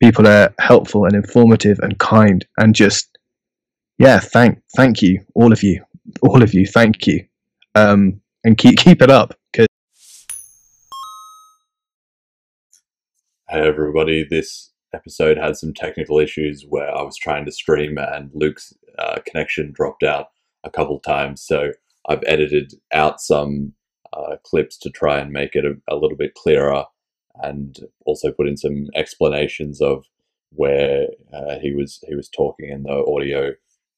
people are helpful and informative and kind and just yeah, thank thank you all of you, all of you, thank you, um, and keep keep it up because. Hey everybody, this episode had some technical issues where I was trying to stream and Luke's uh, connection dropped out a couple times. So I've edited out some uh, clips to try and make it a, a, little bit clearer and also put in some explanations of where uh, he was he was talking in the audio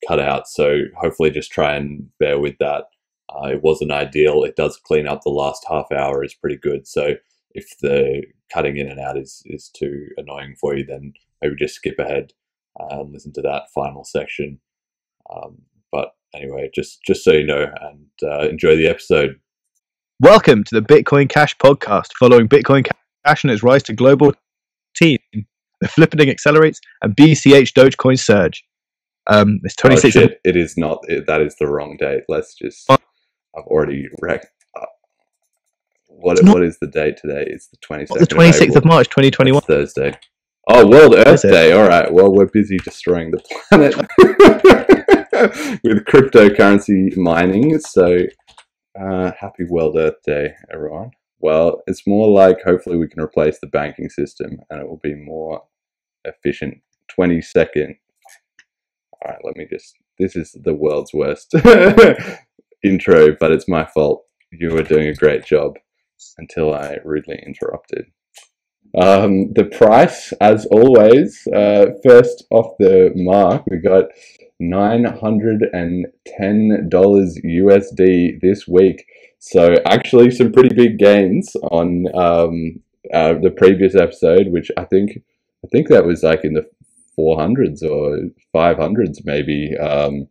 cut out. So hopefully just try and bear with that. Uh, it wasn't ideal. It does clean up the last half hour is pretty good. So if the cutting in and out is, is too annoying for you, then maybe just skip ahead and listen to that final section. Um, but anyway, just just so you know, and uh, enjoy the episode. Welcome to the Bitcoin Cash podcast, following Bitcoin Cash and its rise to global team. The flippening accelerates and BCH Dogecoin surge. Um, it's 26. Oh. It is not. It, that is the wrong date. Let's just. I've already wrecked. Uh, what what is the date today? It's the 26th. The 26th of, of March, 2021. Thursday. Oh, World Earth Day. All right. Well, we're busy destroying the planet with cryptocurrency mining. So, uh, happy World Earth Day, everyone. Well, it's more like hopefully we can replace the banking system and it will be more efficient. 20 second all right, let me just, this is the world's worst intro, but it's my fault. You were doing a great job until I rudely interrupted. Um, the price, as always, uh, first off the mark, we got $910 USD this week. So actually some pretty big gains on um, uh, the previous episode, which I think I think that was like in the 400s or 500s maybe. Um,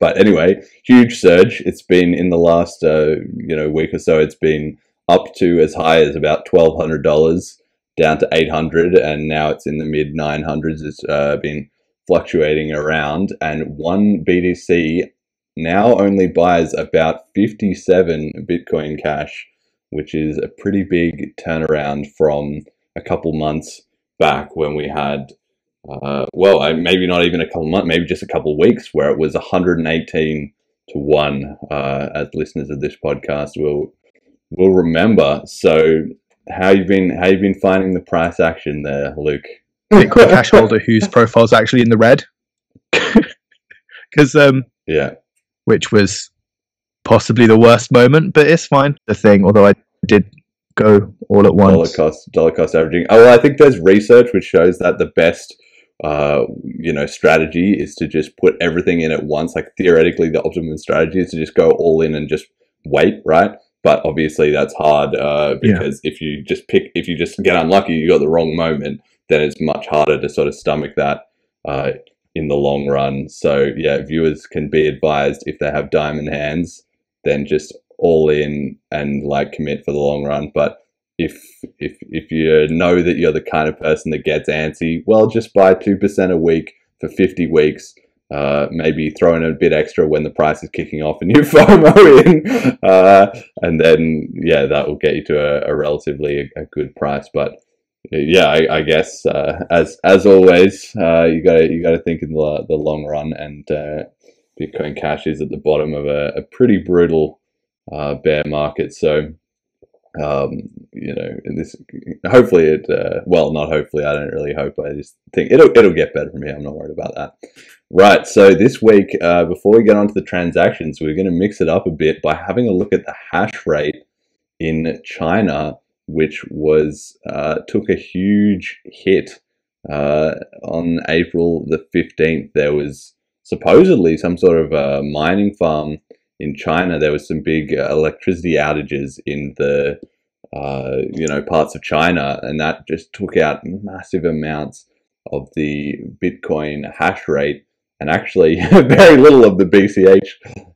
but anyway, huge surge. It's been in the last uh, you know week or so. It's been up to as high as about twelve hundred dollars, down to eight hundred, and now it's in the mid nine hundreds. It's uh, been fluctuating around, and one BTC now only buys about fifty seven Bitcoin Cash, which is a pretty big turnaround from a couple months back when we had uh, well, I, maybe not even a couple months, maybe just a couple weeks, where it was 118 to one. Uh, as listeners of this podcast will will remember. So, how you've been? How you've been finding the price action there, Luke? Bitcoin cash holder whose profile's actually in the red, because um, yeah, which was possibly the worst moment, but it's fine. The thing, although I did go all at once. Dollar cost, dollar cost averaging. Oh, well, I think there's research which shows that the best uh, you know, strategy is to just put everything in at once. Like theoretically, the optimum strategy is to just go all in and just wait, right? But obviously, that's hard uh, because yeah. if you just pick, if you just get unlucky, you got the wrong moment, then it's much harder to sort of stomach that uh, in the long run. So yeah, viewers can be advised if they have diamond hands, then just all in and like commit for the long run. But if if if you know that you're the kind of person that gets antsy, well, just buy two percent a week for fifty weeks. Uh, maybe throw in a bit extra when the price is kicking off and you FOMO in, uh, and then yeah, that will get you to a, a relatively a, good price. But yeah, I, I guess uh, as as always, uh, you got you got to think in the the long run, and uh, Bitcoin Cash is at the bottom of a, a pretty brutal uh, bear market. So um, you know, this hopefully it uh, well, not hopefully. I don't really hope. I just think it'll it'll get better for me. I'm not worried about that. Right. So this week, uh, before we get on to the transactions, we're going to mix it up a bit by having a look at the hash rate in China, which was uh, took a huge hit uh, on April the 15th. There was supposedly some sort of a mining farm in China, there was some big uh, electricity outages in the uh, you know parts of China, and that just took out massive amounts of the Bitcoin hash rate, and actually very little of the BCH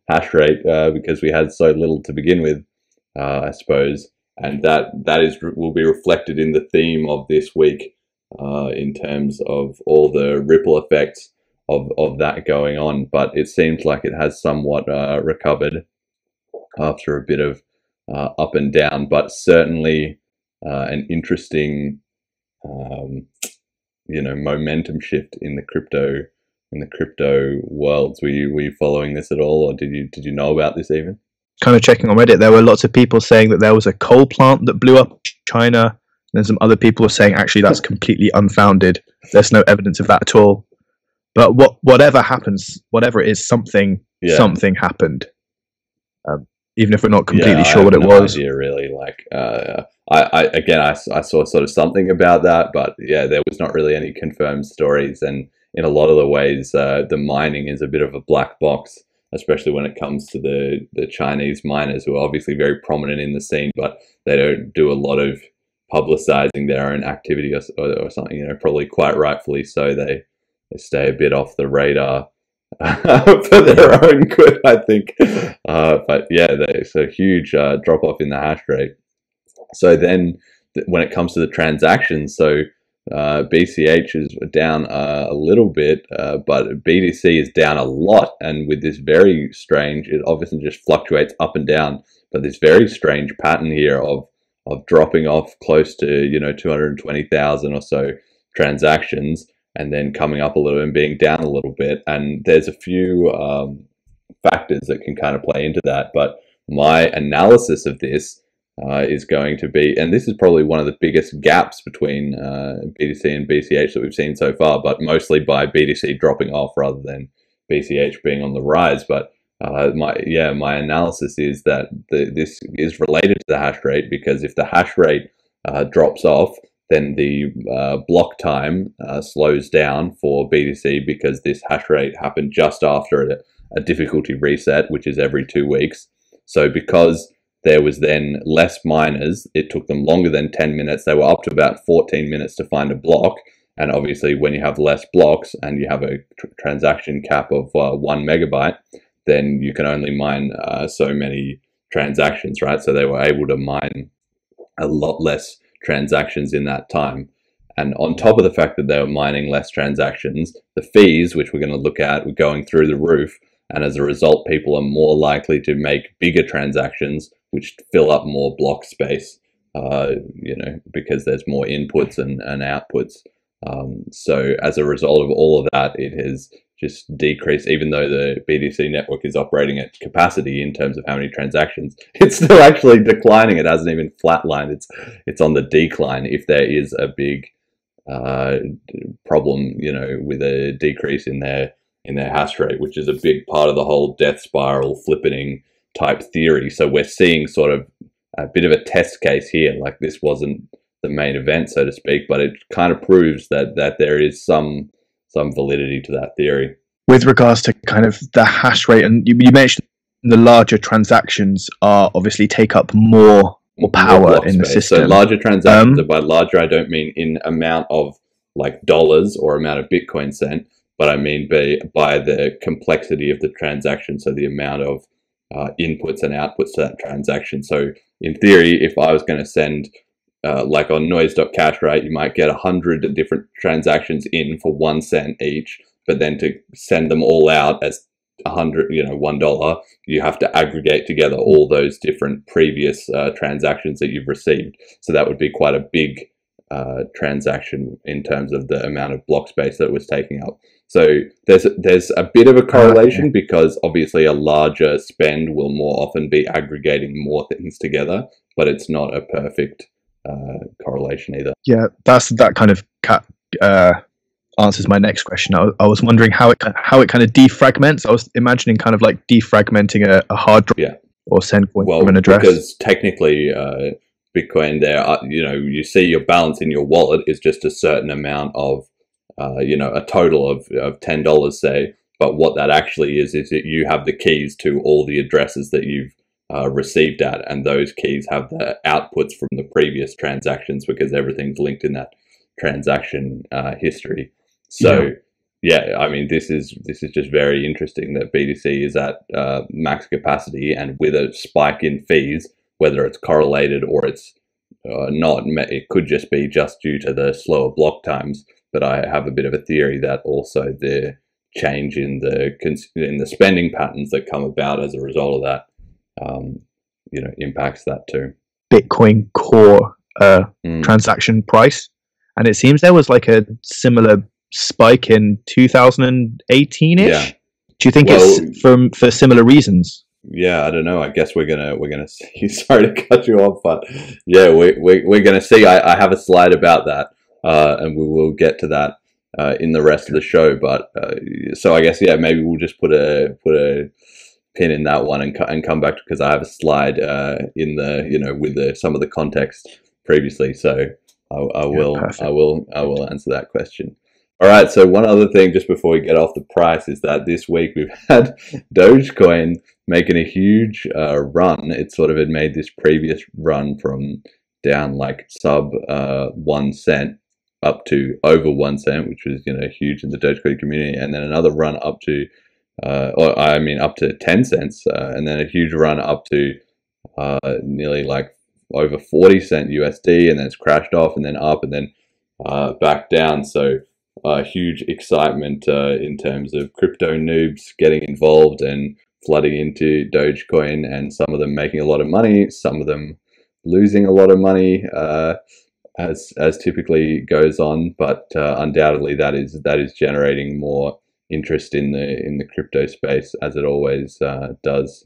hash rate uh, because we had so little to begin with, uh, I suppose. And that that is will be reflected in the theme of this week uh, in terms of all the ripple effects of, of that going on, but it seems like it has somewhat uh, recovered after a bit of uh, up and down, but certainly uh, an interesting um, you know momentum shift in the crypto in the crypto worlds. Were you were you following this at all, or did you did you know about this even? Kind of checking on Reddit, there were lots of people saying that there was a coal plant that blew up in China. And then some other people were saying actually that's completely unfounded. There's no evidence of that at all. But what whatever happens, whatever it is, something Yeah. something happened. Um, even if we're not completely Yeah, sure what it no was. Idea, really, like uh, I, I again, I, I saw sort of something about that, but yeah, there was not really any confirmed stories, and in a lot of the ways, uh, the mining is a bit of a black box, especially when it comes to the the Chinese miners, who are obviously very prominent in the scene, but they don't do a lot of publicizing their own activity or, or, or something. You know, probably quite rightfully so. They they stay a bit off the radar for their own good, I think. Uh, but yeah, there's a huge uh, drop off in the hash rate. So then, th- when it comes to the transactions, so uh, BCH is down uh, a little bit, uh, but BTC is down a lot. And with this very strange, it obviously just fluctuates up and down, but this very strange pattern here of of dropping off close to you know 220,000 or so transactions and then coming up a little and being down a little bit. And there's a few um, factors that can kind of play into that. But my analysis of this uh, is going to be, and this is probably one of the biggest gaps between uh, BTC and BCH that we've seen so far, but mostly by BTC dropping off rather than BCH being on the rise. But uh, my yeah, my analysis is that the, this is related to the hash rate because if the hash rate uh, drops off, then the uh, block time uh, slows down for BTC because this hash rate happened just after a, a difficulty reset, which is every two weeks. So because there was then less miners, it took them longer than 10 minutes. They were up to about 14 minutes to find a block. And obviously, when you have less blocks and you have a tr- transaction cap of uh, one megabyte, then you can only mine uh, so many transactions, right? So they were able to mine a lot less transactions in that time. And on top of the fact that they were mining less transactions, the fees, which we're going to look at, were going through the roof. And as a result, people are more likely to make bigger transactions, which fill up more block space, uh, you know, because there's more inputs and, and outputs. Um, so as a result of all of that, it has just decreased, even though the BTC network is operating at capacity in terms of how many transactions, it's still actually declining. It hasn't even flatlined. It's it's on the decline. If there is a big uh, problem, you know, with a decrease in their in their hash rate, which is a big part of the whole death spiral flippening type theory. So we're seeing sort of a bit of a test case here. Like this wasn't the main event, so to speak, but it kind of proves that that there is some some validity to that theory. with regards to kind of the hash rate, and you, you mentioned the larger transactions are obviously take up more more power in the space. So system. larger transactions, Um, by larger I don't mean in amount of like dollars or amount of Bitcoin sent, but I mean by by the complexity of the transaction. So the amount of uh, inputs and outputs to that transaction. So in theory, if I was going to send uh, like on noise.cash, right, you might get a hundred different transactions in for one cent each, but then to send them all out as a hundred, you know, one dollar, you have to aggregate together all those different previous uh, transactions that you've received. So that would be quite a big uh, transaction in terms of the amount of block space that it was taking up. So there's there's a bit of a correlation because obviously a larger spend will more often be aggregating more things together, but it's not a perfect uh, correlation either. yeah, that's that kind of uh, answers my next question. I, I was wondering how it how it kind of defragments. I was imagining kind of like defragmenting a, a hard drive Yeah. or send point Well, from an address. because technically, uh, Bitcoin there, are, you know, you see your balance in your wallet is just a certain amount of, uh, you know, a total of, of ten dollars, say. But what that actually is is that you have the keys to all the addresses that you've uh, received at, and those keys have the outputs from the previous transactions because everything's linked in that transaction uh, history. So. Yeah, I mean, this is this is just very interesting that BTC is at uh, max capacity, and with a spike in fees, whether it's correlated or it's uh, not, it could just be just due to the slower block times. But I have a bit of a theory that also the change in the in the spending patterns that come about as a result of that, um, you know, impacts that too. Bitcoin core uh, Mm. transaction price, and it seems there was like a similar spike in 2018 ish. Yeah. Do you think Well- it's from for similar reasons? yeah, I don't know. I guess we're gonna we're gonna see. Sorry to cut you off, but yeah, we we we're gonna see. I, I have a slide about that, uh, and we will get to that uh, in the rest of the show. But uh, so I guess yeah, maybe we'll just put a put a pin in that one and co- and come back because I have a slide uh, in the you know with the some of the context previously. So I, I will perfect. I will I will answer that question. All right. So one other thing, just before we get off the price, is that this week we've had Dogecoin making a huge uh, run. It sort of had made this previous run from down like sub uh, one cent up to over one cent, which was you know huge in the Dogecoin community, and then another run up to, uh, or I mean up to ten cents, uh, and then a huge run up to uh, nearly like over forty cent USD, and then it's crashed off, and then up, and then uh, back down. So uh, huge excitement uh, in terms of crypto noobs getting involved and flooding into Dogecoin, and some of them making a lot of money, some of them losing a lot of money, uh, as as typically goes on. But uh, undoubtedly, that is that is generating more interest in the in the crypto space, as it always uh, does.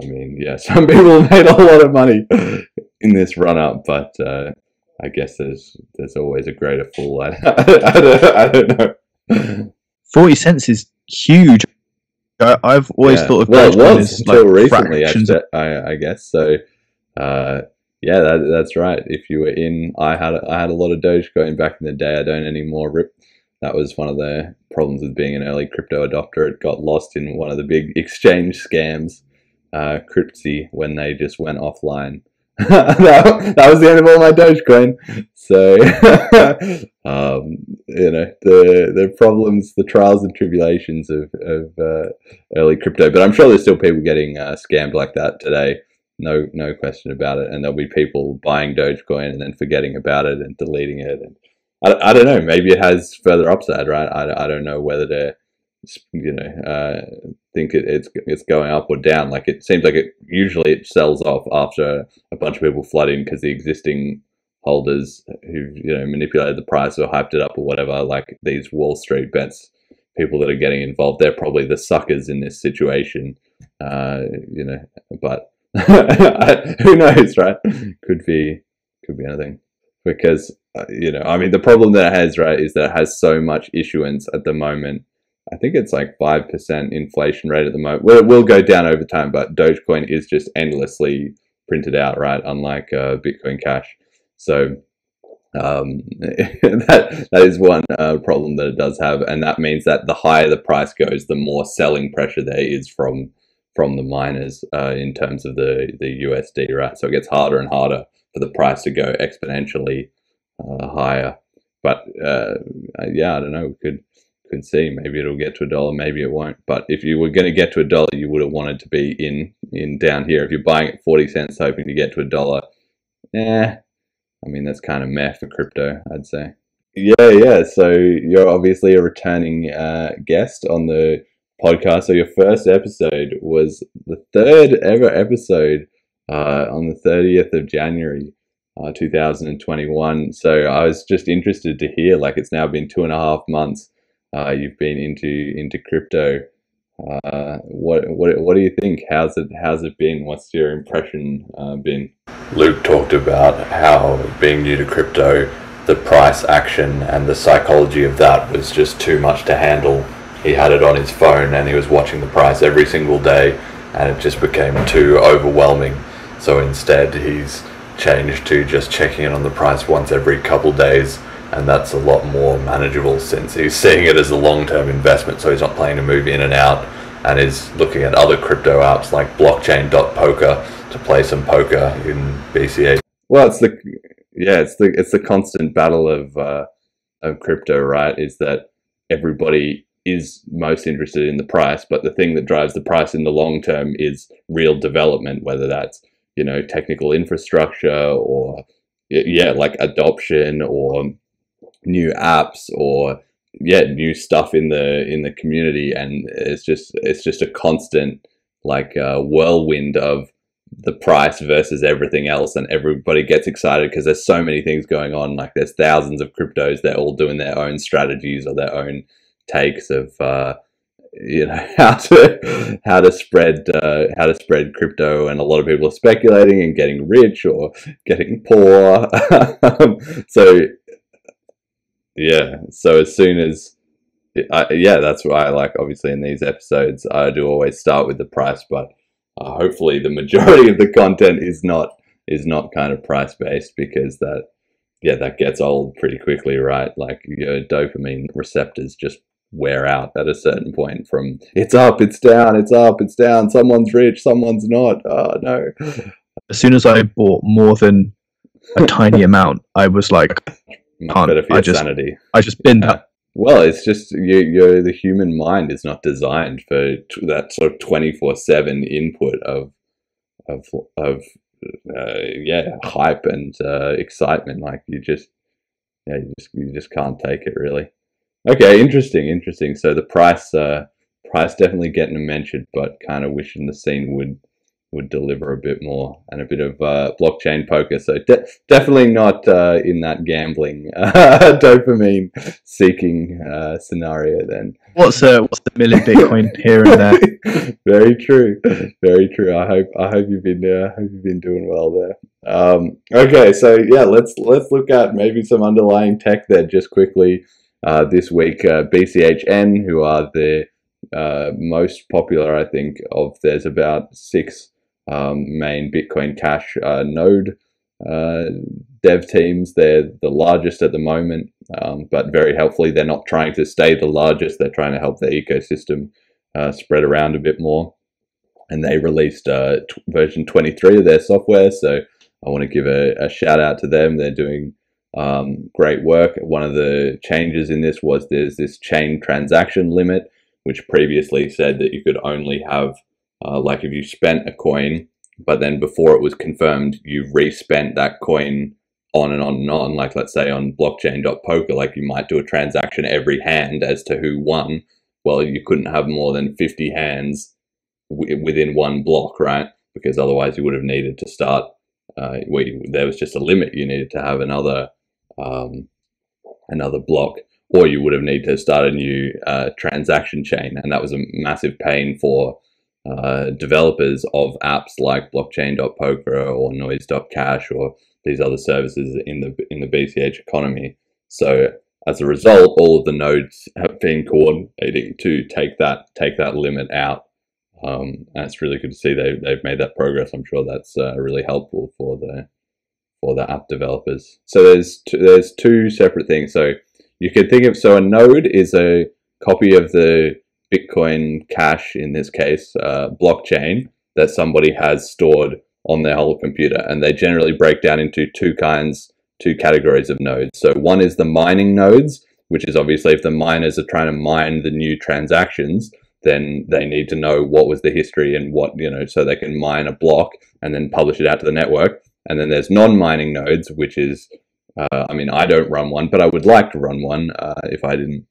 I mean, yeah, some people made a lot of money in this run up, but uh, I guess there's there's always a greater fool. I, I, don't, I don't know. 40 cents is huge. I, I've always Yeah. thought of well, it was as until like recently, of- I, I guess. So, uh, yeah, that, that's right. If you were in, I had I had a lot of Dogecoin back in the day. I don't anymore. Rip. That was one of the problems with being an early crypto adopter. It got lost in one of the big exchange scams, uh, Cryptsy, when they just went offline. that, that was the end of all my Dogecoin. So, um, you know, the the problems, the trials and tribulations of, of uh, early crypto. But I'm sure there's still people getting uh, scammed like that today. No, no question about it. And there'll be people buying Dogecoin and then forgetting about it and deleting it. And I, I don't know. Maybe it has further upside, right? I, I don't know whether to, you know, uh, think it, it's it's going up or down. Like it seems like it usually it sells off after a bunch of people flood in because the existing holders who you know manipulated the price or hyped it up or whatever, like these Wall Street bets, people that are getting involved, they're probably the suckers in this situation. Uh, you know, but who knows, right? Could be, could be anything. Because uh, you know, I mean, the problem that it has, right, is that it has so much issuance at the moment. I think it's like five percent inflation rate at the moment. Well, it will go down over time, but Dogecoin is just endlessly printed out, right? Unlike uh, Bitcoin Cash. So um, that that is one uh, problem that it does have, and that means that the higher the price goes, the more selling pressure there is from from the miners uh, in terms of the the USD, right? So it gets harder and harder for the price to go exponentially uh, higher. But uh, yeah, I don't know. We could could see maybe it'll get to a dollar, maybe it won't. But if you were going to get to a dollar, you would have wanted to be in in down here. If you're buying at forty cents, hoping to get to a dollar, eh. I mean, that's kind of meh for crypto, I'd say. Yeah, yeah. So you're obviously a returning uh, guest on the podcast. So your first episode was the third ever episode uh, on the 30th of January, uh, 2021. So I was just interested to hear, like, it's now been two and a half months. Uh, you've been into into crypto. Uh, what what what do you think? How's it how's it been? What's your impression uh, been? Luke talked about how being new to crypto, the price action and the psychology of that was just too much to handle. He had it on his phone and he was watching the price every single day, and it just became too overwhelming. So instead, he's changed to just checking in on the price once every couple days, and that's a lot more manageable since he's seeing it as a long term investment. So he's not playing to move in and out, and is looking at other crypto apps like blockchain.poker to play some poker in BCH. Well, it's the yeah, it's the it's the constant battle of uh, of crypto, right? Is that everybody is most interested in the price, but the thing that drives the price in the long term is real development, whether that's you know technical infrastructure or yeah, like adoption or new apps or yeah, new stuff in the in the community, and it's just it's just a constant like uh, whirlwind of the price versus everything else, and everybody gets excited because there's so many things going on. Like there's thousands of cryptos, they're all doing their own strategies or their own takes of uh, you know how to how to spread uh, how to spread crypto, and a lot of people are speculating and getting rich or getting poor. so yeah, so as soon as I, yeah, that's why I like obviously in these episodes I do always start with the price, but uh, hopefully the majority of the content is not is not kind of price based because that yeah that gets old pretty quickly, right? Like your dopamine receptors just wear out at a certain point from it's up, it's down, it's up, it's down, someone's rich, someone's not. Oh no. As soon as I bought more than a tiny amount, I was like, Much better for I just- sanity. I just binned Yeah. that. Well, it's just you, you're the human mind is not designed for t- that sort of twenty four seven input of of of uh, yeah hype and uh, excitement. Like you just yeah you just you just can't take it really. Okay, interesting, interesting. So the price uh, price definitely getting a mention, but kind of wishing the scene would would deliver a bit more and a bit of uh, blockchain poker. So de- definitely not uh, in that gambling dopamine seeking uh, scenario. Then What's a what's the million Bitcoin here and there? very true, very true. I hope I hope you've been uh, hope you've been doing well there. Um, okay, so yeah, let's let's look at maybe some underlying tech there just quickly. Uh, this week, uh, BCHN, who are the uh, most popular, I think, of there's about six um, main Bitcoin Cash uh, node uh, dev teams. They're the largest at the moment, um, but very helpfully, they're not trying to stay the largest. They're trying to help their ecosystem uh, spread around a bit more. And they released t- version 23 of their software, so I want to give a, a shout out to them. They're doing um, great work. One of the changes in this was there's this chain transaction limit, which previously said that you could only have, uh, like, if you spent a coin, but then before it was confirmed, you respent that coin on and on and on. Like, let's say on blockchain.poker, like you might do a transaction every hand as to who won. Well, you couldn't have more than 50 hands w- within one block, right? Because otherwise you would have needed to start. Uh, you, there was just a limit. You needed to have another um, another block, or you would have needed to start a new uh, transaction chain, and that was a massive pain for uh, developers of apps like Blockchain.poker or Noise.cash or these other services in the in the BCH economy. So as a result, all of the nodes have been coordinating to take that take that limit out. Um, and it's really good to see they they've made that progress. I'm sure that's uh, really helpful for the for the app developers. So there's two, there's two separate things. So you could think of so a node is a copy of the Bitcoin Cash in this case uh, blockchain that somebody has stored on their whole computer, and they generally break down into two kinds, two categories of nodes. So one is the mining nodes, which is obviously if the miners are trying to mine the new transactions, then they need to know what was the history and what you know, so they can mine a block and then publish it out to the network. And then there's non-mining nodes, which is, uh, I mean, I don't run one, but I would like to run one uh, if I didn't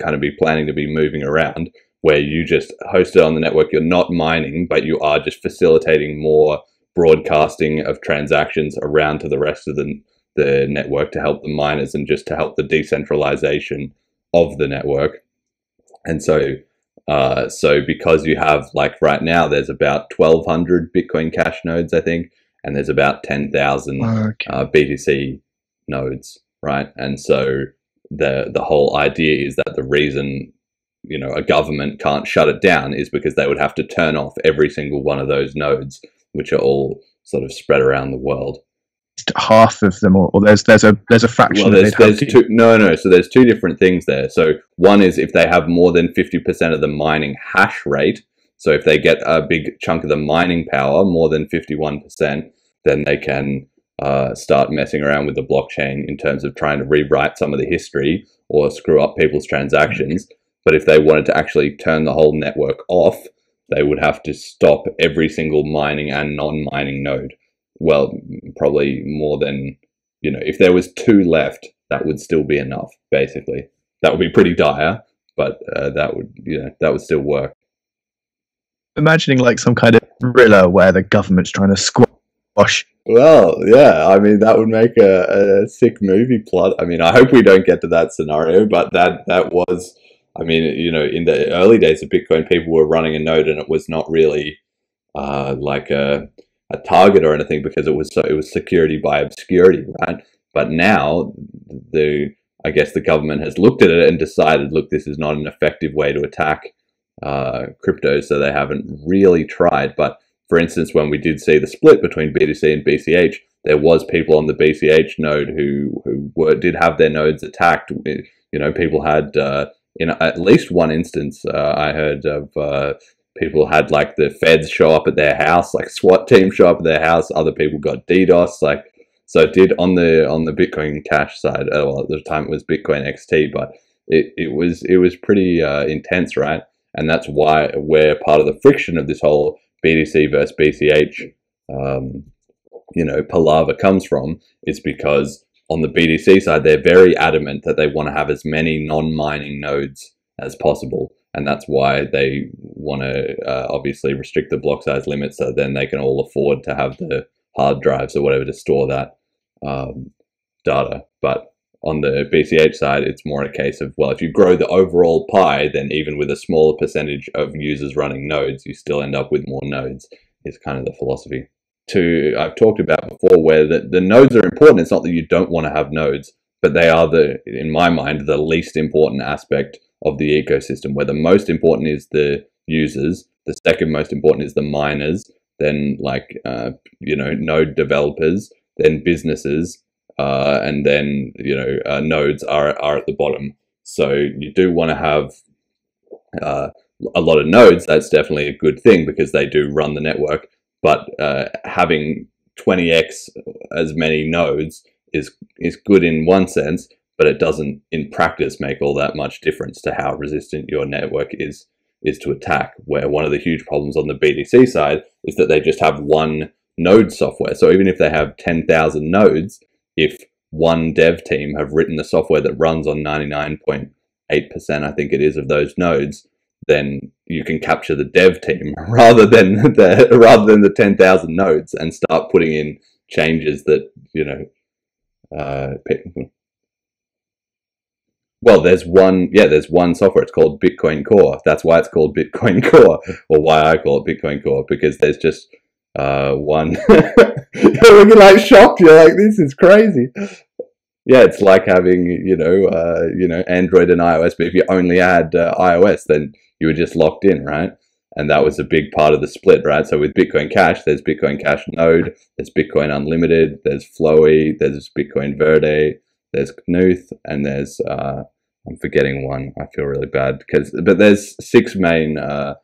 kind of be planning to be moving around, where you just host it on the network. You're not mining, but you are just facilitating more broadcasting of transactions around to the rest of the the network to help the miners and just to help the decentralization of the network. And so, uh, so because you have like right now, there's about 1,200 Bitcoin Cash nodes, I think, and there's about 10,000 Okay. uh, BTC nodes, right? And so the the whole idea is that the reason you know a government can't shut it down is because they would have to turn off every single one of those nodes, which are all sort of spread around the world. Half of them, or, or there's there's a there's a fraction. Well, there's, there's two. No, no. So there's two different things there. So one is if they have more than fifty percent of the mining hash rate. So if they get a big chunk of the mining power, more than fifty-one percent, then they can uh, start messing around with the blockchain in terms of trying to rewrite some of the history or screw up people's transactions. But if they wanted to actually turn the whole network off, they would have to stop every single mining and non-mining node. Well, probably more than you know, if there was two left, that would still be enough. Basically, that would be pretty dire, but uh, that would you know that would still work. Imagining like some kind of thriller where the government's trying to squash. Well, yeah, I mean that would make a, a sick movie plot. I mean, I hope we don't get to that scenario, but that that was, I mean, you know, in the early days of Bitcoin, people were running a node, and it was not really uh, like a a target or anything because it was so it was security by obscurity, right? But now the I guess the government has looked at it and decided, look, this is not an effective way to attack uh, crypto, so they haven't really tried. But for instance, when we did see the split between BTC and BCH, there was people on the BCH node who who were, did have their nodes attacked. You know, people had uh, in at least one instance uh, I heard of uh, people had like the feds show up at their house, like SWAT team show up at their house. Other people got DDoS, like so it did on the on the Bitcoin Cash side. Uh, well, at the time it was Bitcoin XT, but it, it was it was pretty uh, intense, right? And that's why where part of the friction of this whole BTC versus BCH, um, you know, palaver comes from is because on the BTC side they're very adamant that they want to have as many non-mining nodes as possible and that's why they want to uh, obviously restrict the block size limit so then they can all afford to have the hard drives or whatever to store that um, data. But on the BCH side, it's more a case of, well, if you grow the overall pie, then even with a smaller percentage of users running nodes, you still end up with more nodes, is kind of the philosophy. To I've talked about before where the, the nodes are important. It's not that you don't want to have nodes, but they are the, in my mind, the least important aspect of the ecosystem, where the most important is the users, the second most important is the miners, then like uh, you know node developers, then businesses, uh, and then you know uh, nodes are are at the bottom. So you do want to have uh, a lot of nodes. That's definitely a good thing because they do run the network. But uh, having 20x as many nodes is is good in one sense, but it doesn't in practice make all that much difference to how resistant your network is is to attack where one of the huge problems on the BTC side is that they just have one node software so even if they have 10,000 nodes if one dev team have written the software that runs on 99.8% I think it is of those nodes then you can capture the dev team rather than the rather than the 10,000 nodes and start putting in changes that you know uh, well, there's one, yeah, there's one software. It's called Bitcoin Core. That's why it's called Bitcoin Core, or why I call it Bitcoin Core, because there's just uh, one. You're like shocked. You're like, this is crazy. Yeah, it's like having, you know, uh, you know, Android and iOS. But if you only had uh, iOS, then you were just locked in, right? And that was a big part of the split, right? So with Bitcoin Cash, there's Bitcoin Cash Node, there's Bitcoin Unlimited, there's Flowee, there's Bitcoin Verde, there's Knuth, and there's uh, I'm forgetting one. I feel really bad because but there's six main uh,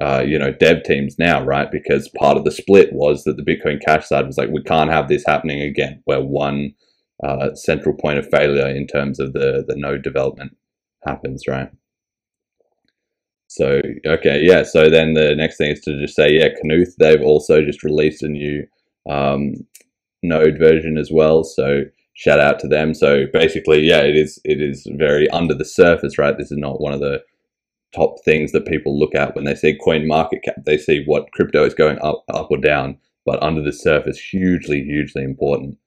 uh, you know dev teams now, right? Because part of the split was that the Bitcoin Cash side was like we can't have this happening again, where one uh, central point of failure in terms of the the node development happens, right? So okay, yeah. So then the next thing is to just say, yeah, Knuth. They've also just released a new um, node version as well. So shout out to them. So basically, yeah, it is it is very under the surface, right? This is not one of the top things that people look at when they see coin market cap. They see what crypto is going up, up or down, but under the surface, hugely, hugely important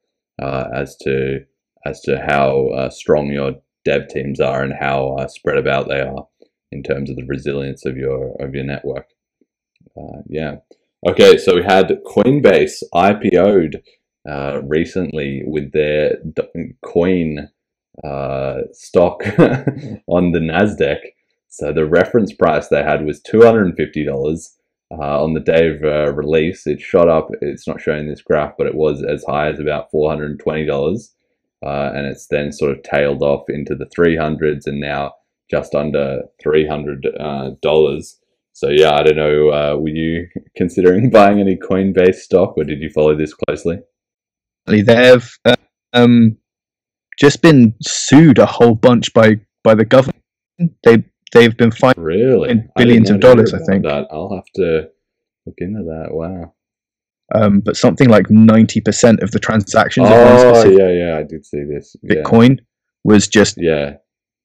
uh, as to as to how uh, strong your dev teams are and how uh, spread about they are in terms of the resilience of your of your network. Uh, yeah. Okay, so we had Coinbase IPO'd uh, recently with their coin uh, stock on the Nasdaq. So the reference price they had was two hundred and fifty dollars. Uh, on the day of uh, release, it shot up. It's not showing this graph, but it was as high as about four hundred and twenty dollars, uh, and it's then sort of tailed off into the three hundreds, and now just under three hundred uh, dollars. So yeah, I don't know. Uh, were you considering buying any Coinbase stock, or did you follow this closely? They've um, just been sued a whole bunch by, by the government. They they've been fined really billions of dollars. I think that I'll have to look into that. Wow. Um, but something like ninety percent of the transactions. Oh yeah, yeah, I did see this. Bitcoin yeah. was just yeah,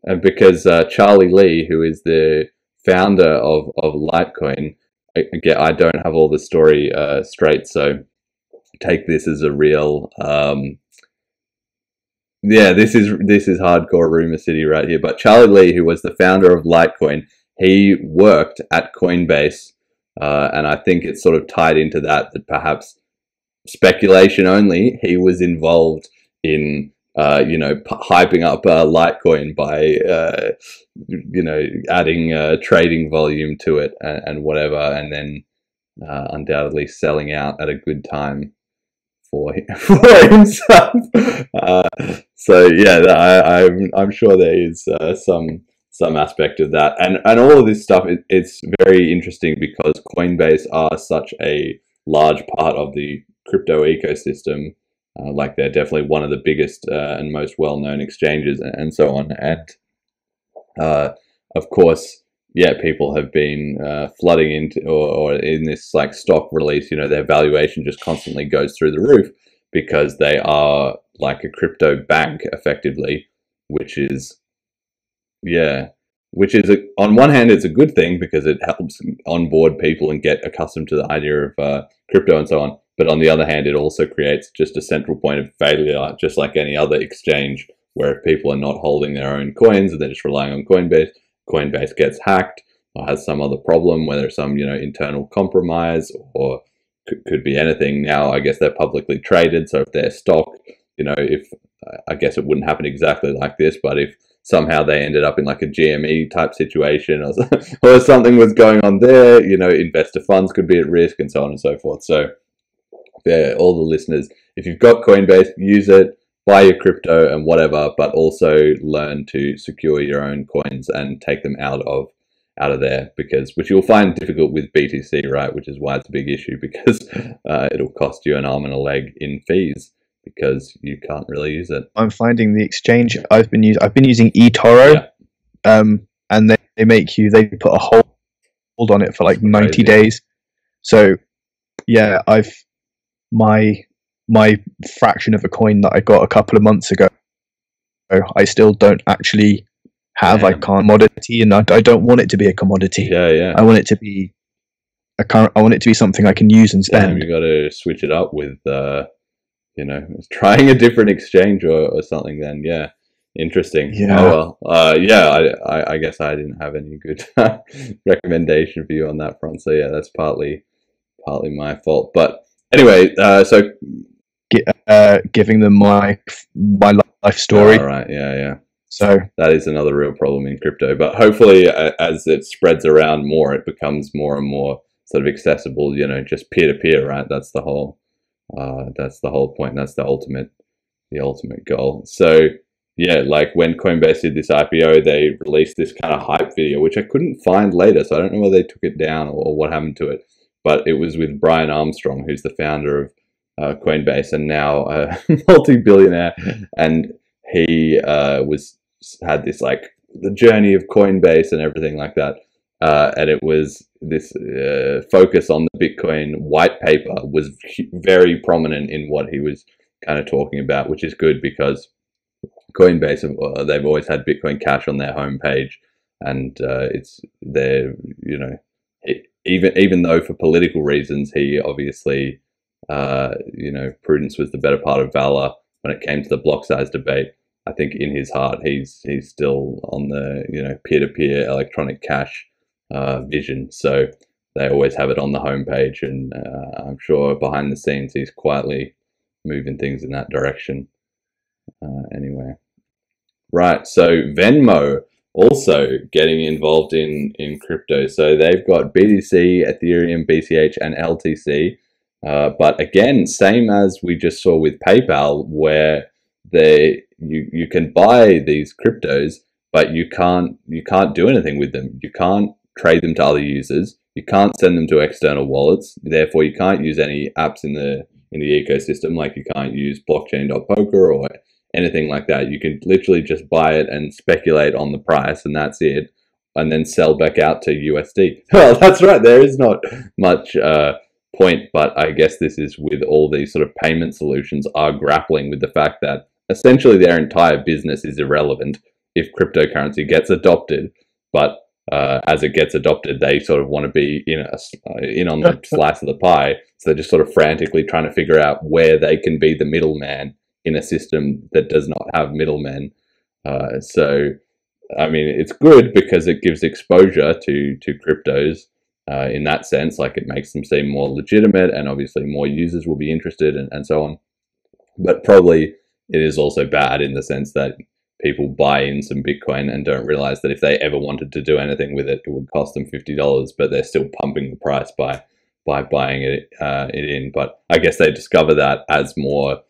and because uh, Charlie Lee, who is the founder of of Litecoin, again, I don't have all the story uh, straight, so take this as a real. Um, yeah, this is this is hardcore rumor city right here. But Charlie Lee, who was the founder of Litecoin, he worked at Coinbase, uh, and I think it's sort of tied into that that perhaps speculation only. He was involved in uh, you know, hyping up uh, Litecoin by, uh, you know, adding uh, trading volume to it and, and whatever, and then uh, undoubtedly selling out at a good time for for himself. Uh, so yeah, I, am I'm, I'm sure there is some some aspect of that, and and all of this stuff. It, it's very interesting because Coinbase are such a large part of the crypto ecosystem uh, like they're definitely one of the biggest uh, and most well-known exchanges and, and so on. And uh, of course, yeah, people have been uh, flooding into or, or, in this like stock release. You know, their valuation just constantly goes through the roof because they are like a crypto bank, effectively, which is yeah. Which is a, on one hand, it's a good thing because it helps onboard people and get accustomed to the idea of uh, crypto and so on but on the other hand, it also creates just a central point of failure, just like any other exchange, where if people are not holding their own coins and they're just relying on Coinbase, Coinbase gets hacked or has some other problem, whether some you know internal compromise or could, could be anything. Now, I guess they're publicly traded, so if their stock, you know, if I guess it wouldn't happen exactly like this, but if somehow they ended up in like a GME type situation or, or something was going on there, you know, investor funds could be at risk and so on and so forth. So yeah, all the listeners, if you've got Coinbase, use it, buy your crypto and whatever, but also learn to secure your own coins and take them out of out of there because which you'll find difficult with BTC, right? Which is why it's a big issue because uh, it'll cost you an arm and a leg in fees because you can't really use it. I'm finding the exchange I've been using. I've been using eToro, yeah. um, and they, they make you they put a hold on it for like 90 days. So yeah, I've my my fraction of a coin that I got a couple of months ago. I still don't actually have yeah. a commodity, and I, I, don't want it to be a commodity. Yeah, yeah. I want it to be a current. I want it to be something I can use and spend. You got to switch it up with, uh, you know, trying a different exchange or, or something. Then, yeah, interesting. Yeah. Oh, well, uh, yeah. I, I, I guess I didn't have any good recommendation for you on that front. So yeah, that's partly partly my fault, but Anyway, uh, so uh, giving them my my life story. All right, yeah, yeah. So that is another real problem in crypto. But hopefully, uh, as it spreads around more, it becomes more and more sort of accessible. You know, just peer to peer, right? That's the whole. Uh, that's the whole point. That's the ultimate, the ultimate goal. So yeah, like when Coinbase did this IPO, they released this kind of hype video, which I couldn't find later. So I don't know whether they took it down or, or what happened to it but it was with Brian Armstrong, who's the founder of uh, Coinbase and now a multi-billionaire, and he uh, was had this like the journey of Coinbase and everything like that, uh, and it was this uh, focus on the Bitcoin white paper was very prominent in what he was kind of talking about, which is good because Coinbase uh, they've always had Bitcoin Cash on their homepage, and uh, it's their you know even even though for political reasons he obviously uh, you know prudence was the better part of valor when it came to the block size debate. I think in his heart he's he's still on the you know peer to peer electronic cash uh, vision. So they always have it on the homepage, and uh, I'm sure behind the scenes he's quietly moving things in that direction. Uh, anyway, right. So Venmo also getting involved in, in crypto. So they've got BTC, Ethereum, BCH, and LTC. Uh, but again, same as we just saw with PayPal, where they you you can buy these cryptos, but you can't you can't do anything with them. You can't trade them to other users. You can't send them to external wallets. Therefore, you can't use any apps in the in the ecosystem. Like you can't use blockchain.poker or anything like that. You can literally just buy it and speculate on the price, and that's it, and then sell back out to USD. Well, that's right. There is not much uh, point, but I guess this is with all these sort of payment solutions are grappling with the fact that essentially their entire business is irrelevant if cryptocurrency gets adopted. But uh, as it gets adopted, they sort of want to be in a, uh, in on the slice of the pie. So they're just sort of frantically trying to figure out where they can be the middleman in a system that does not have middlemen. Uh, so, I mean, it's good because it gives exposure to to cryptos uh, in that sense. Like it makes them seem more legitimate, and obviously more users will be interested, and, and so on. But probably it is also bad in the sense that people buy in some Bitcoin and don't realize that if they ever wanted to do anything with it, it would cost them fifty dollars, but they're still pumping the price by by buying it uh, it in. But I guess they discover that as more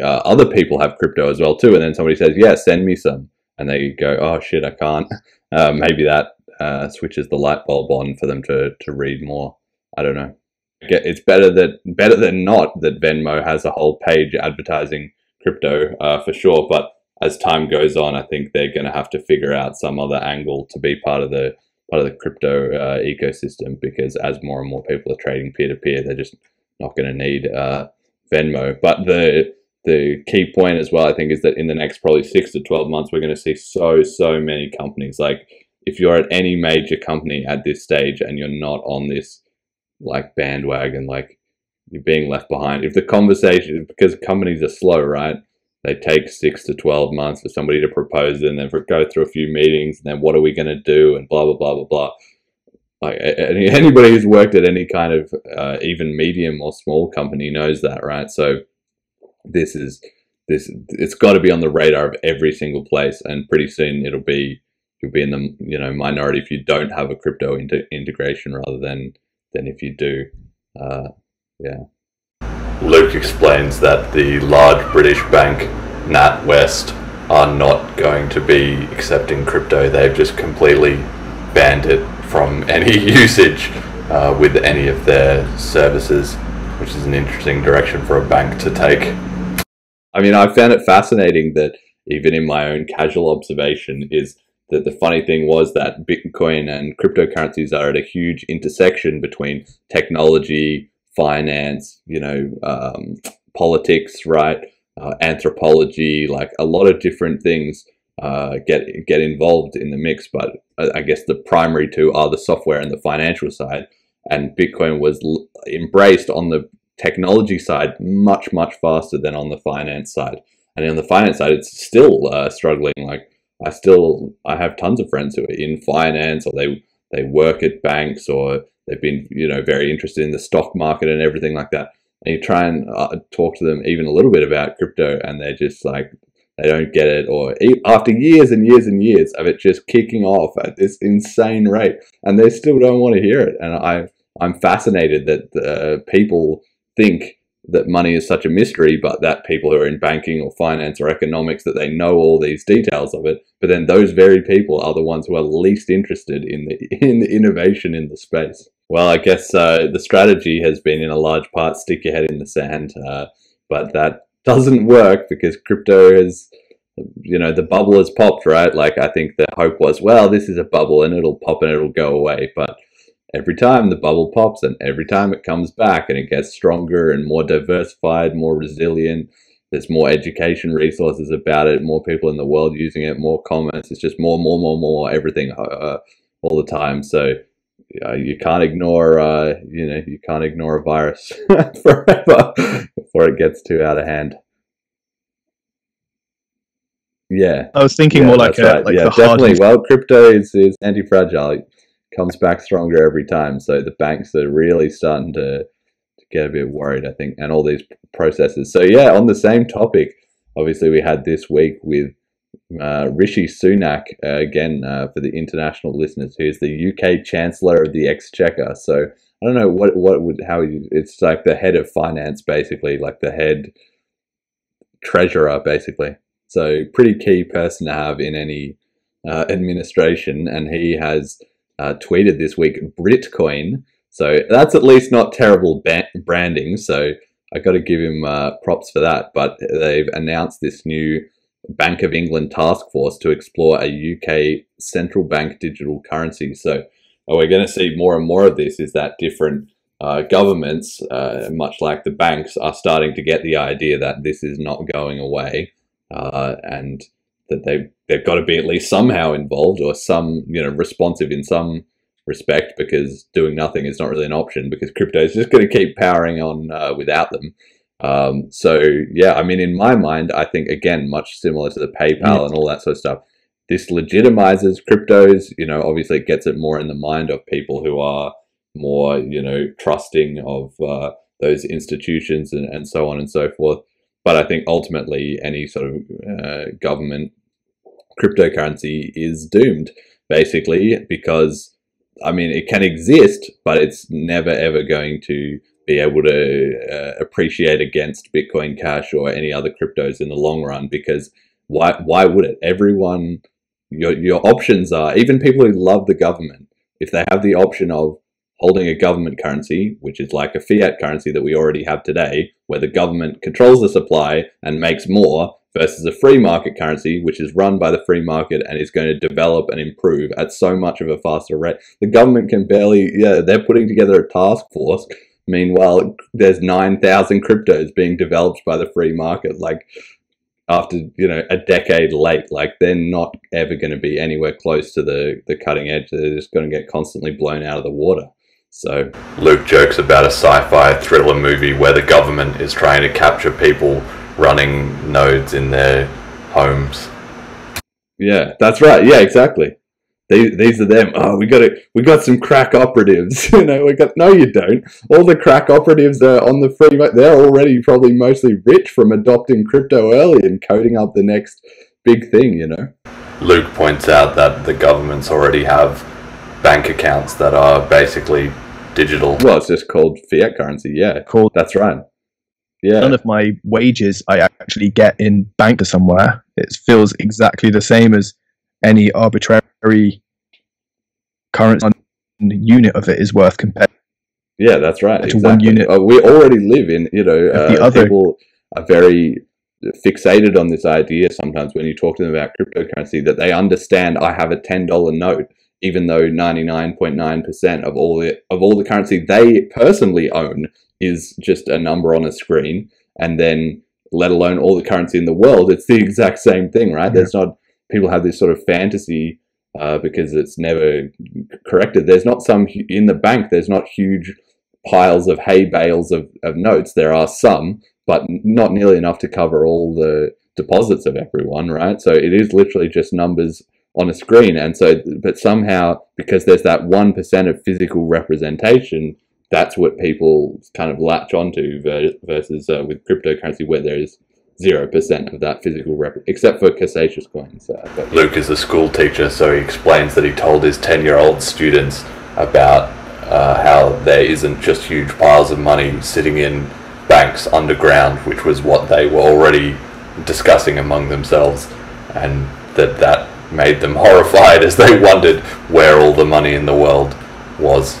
uh, other people have crypto as well too, and then somebody says, "Yeah, send me some," and they go, "Oh shit, I can't." Uh, maybe that uh, switches the light bulb on for them to to read more. I don't know. It's better that better than not that Venmo has a whole page advertising crypto uh, for sure, but as time goes on, I think they're going to have to figure out some other angle to be part of the part of the crypto uh, ecosystem because as more and more people are trading peer to peer, they're just not going to need uh, Venmo. But the the key point as well, I think, is that in the next probably six to twelve months, we're going to see so so many companies. Like if you're at any major company at this stage and you're not on this like bandwagon, like you're being left behind. If the conversation, because companies are slow, right? they take six to 12 months for somebody to propose and then for go through a few meetings and then what are we going to do and blah blah blah blah blah like anybody who's worked at any kind of uh, even medium or small company knows that right so this is this it's got to be on the radar of every single place and pretty soon it'll be you'll be in the you know minority if you don't have a crypto inter- integration rather than than if you do uh, yeah Luke explains that the large British bank NatWest are not going to be accepting crypto. They've just completely banned it from any usage uh, with any of their services, which is an interesting direction for a bank to take. I mean, I found it fascinating that even in my own casual observation is that the funny thing was that Bitcoin and cryptocurrencies are at a huge intersection between technology, finance, you know, um, politics, right? Uh, anthropology, like a lot of different things uh, get get involved in the mix. But I guess the primary two are the software and the financial side. And Bitcoin was embraced on the technology side much much faster than on the finance side. And on the finance side, it's still uh, struggling. Like I still I have tons of friends who are in finance or they they work at banks or they've been you know very interested in the stock market and everything like that. And you try and uh, talk to them even a little bit about crypto and they're just like they don't get it or after years and years and years of it just kicking off at this insane rate and they still don't want to hear it. And i i'm fascinated that uh, people think that money is such a mystery, but that people who are in banking or finance or economics that they know all these details of it. But then those very people are the ones who are least interested in the in the innovation in the space. Well, I guess uh, the strategy has been in a large part stick your head in the sand, uh, but that doesn't work because crypto has, you know, the bubble has popped, right? Like I think the hope was, well, this is a bubble and it'll pop and it'll go away, but every time the bubble pops and every time it comes back and it gets stronger and more diversified, more resilient. There's more education resources about it, more people in the world using it, more comments. It's just more, more, more, more, everything uh, uh all the time. So uh, you can't ignore, uh, you know, you can't ignore a virus forever before it gets too out of hand. Yeah, I was thinking yeah, more like a, right. like yeah, definitely. hard Well, crypto is, is anti-fragile comes back stronger every time. So the banks are really starting to, to get a bit worried, I think, and all these processes. So yeah, on the same topic, obviously we had this week with uh, Rishi Sunak uh, again uh, for the international listeners, who's the UK Chancellor of the Exchequer. So I don't know what what would how you, it's like the head of finance, basically, like the head treasurer, basically. So pretty key person to have in any uh, administration, and he has uh, tweeted this week Britcoin. So that's at least not terrible ba- branding. So I got to give him uh, props for that. But they've announced this new Bank of England task force to explore a UK central bank digital currency. So what we're going to see more and more of this is that different uh, governments, uh, much like the banks, are starting to get the idea that this is not going away, uh, and that they they've got to be at least somehow involved or some you know responsive in some respect because doing nothing is not really an option because crypto is just going to keep powering on uh, without them. Um, so yeah, I mean, in my mind, I think again, much similar to the PayPal and all that sort of stuff. This legitimizes cryptos. You know, obviously, it gets it more in the mind of people who are more, you know, trusting of uh, those institutions and, and so on and so forth. But I think ultimately, any sort of uh, government cryptocurrency is doomed, basically, because I mean, it can exist, but it's never ever going to be able to uh, appreciate against Bitcoin Cash or any other cryptos in the long run. Because why? Why would it? Everyone, your your options are even people who love the government. If they have the option of holding a government currency, which is like a fiat currency that we already have today, where the government controls the supply and makes more, versus a free market currency, which is run by the free market and is going to develop and improve at so much of a faster rate. The government can barely, yeah, they're putting together a task force. Meanwhile, there's 9,000 cryptos being developed by the free market. Like, after you know a decade late like they're not ever going to be anywhere close to the the cutting edge they're just going to get constantly blown out of the water so Luke jokes about a sci-fi thriller movie where the government is trying to capture people running nodes in their homes. Yeah, that's right. Yeah, exactly. These, these are them. Oh, we got it. We got some crack operatives. you know, we got. No, you don't. All the crack operatives are on the free. They're already probably mostly rich from adopting crypto early and coding up the next big thing. You know. Luke points out that the governments already have bank accounts that are basically digital. Well, it's just called fiat currency. Yeah, Called that's right. Yeah, none of my wages I actually get in bank or somewhere. It feels exactly the same as any arbitrary currency unit of it is worth compared. Yeah, that's right. to one unit. Uh, we already live in, you know, If the uh, other- people are very fixated on this idea sometimes when you talk to them about cryptocurrency that they understand I have a $10 note even though 99.9% of all the of all the currency they personally own is just a number on a screen. And then let alone all the currency in the world it's the exact same thing right? Yeah. there's not people have this sort of fantasy uh, because it's never corrected. There's not some in the bank there's not huge piles of hay bales of, of notes. There are some but not nearly enough to cover all the deposits of everyone right? So it is literally just numbers on a screen. And so but somehow because there's that 1% of physical representation that's what people kind of latch onto versus uh, with cryptocurrency where there's 0% of that physical rep except for Casascius coins uh, but Luke is a school teacher, so he explains that he told his 10 year old students about uh, how there isn't just huge piles of money sitting in banks underground, which was what they were already discussing among themselves, and that that made them horrified as they wondered where all the money in the world was.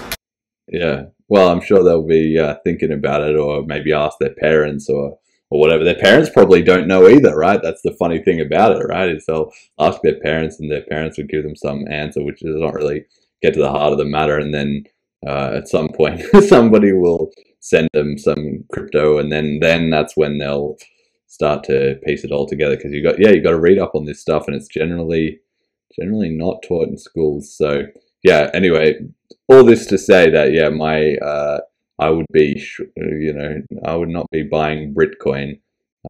Yeah. Well, I'm sure they'll be uh, thinking about it, or maybe ask their parents, or or whatever. Their parents probably don't know either, right? That's the funny thing about it, right? Is they'll ask their parents, and their parents will give them some answer, which does not really get to the heart of the matter. And then uh, at some point, somebody will send them some crypto, and then then that's when they'll start to piece it all together. Because you got yeah, you got to read up on this stuff, and it's generally generally not taught in schools. So yeah. Anyway, all this to say that yeah, my uh, I would be you know I would not be buying Britcoin,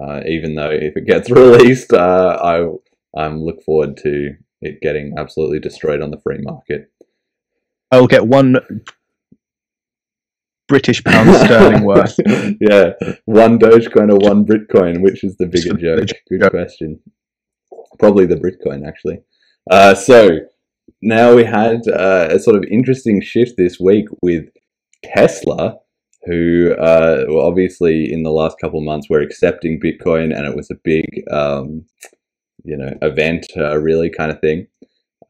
uh, even though if it gets released, uh, I I'm look forward to it getting absolutely destroyed on the free market. I'll get one British pound sterling worth. yeah, one Dogecoin or one Britcoin, which is the bigger joke? joke. Good question. Probably the Britcoin, actually. Uh, so now we had uh, a sort of interesting shift this week with Tesla, who uh, well, obviously in the last couple of months were accepting Bitcoin, and it was a big, um, you know, event, uh, really kind of thing.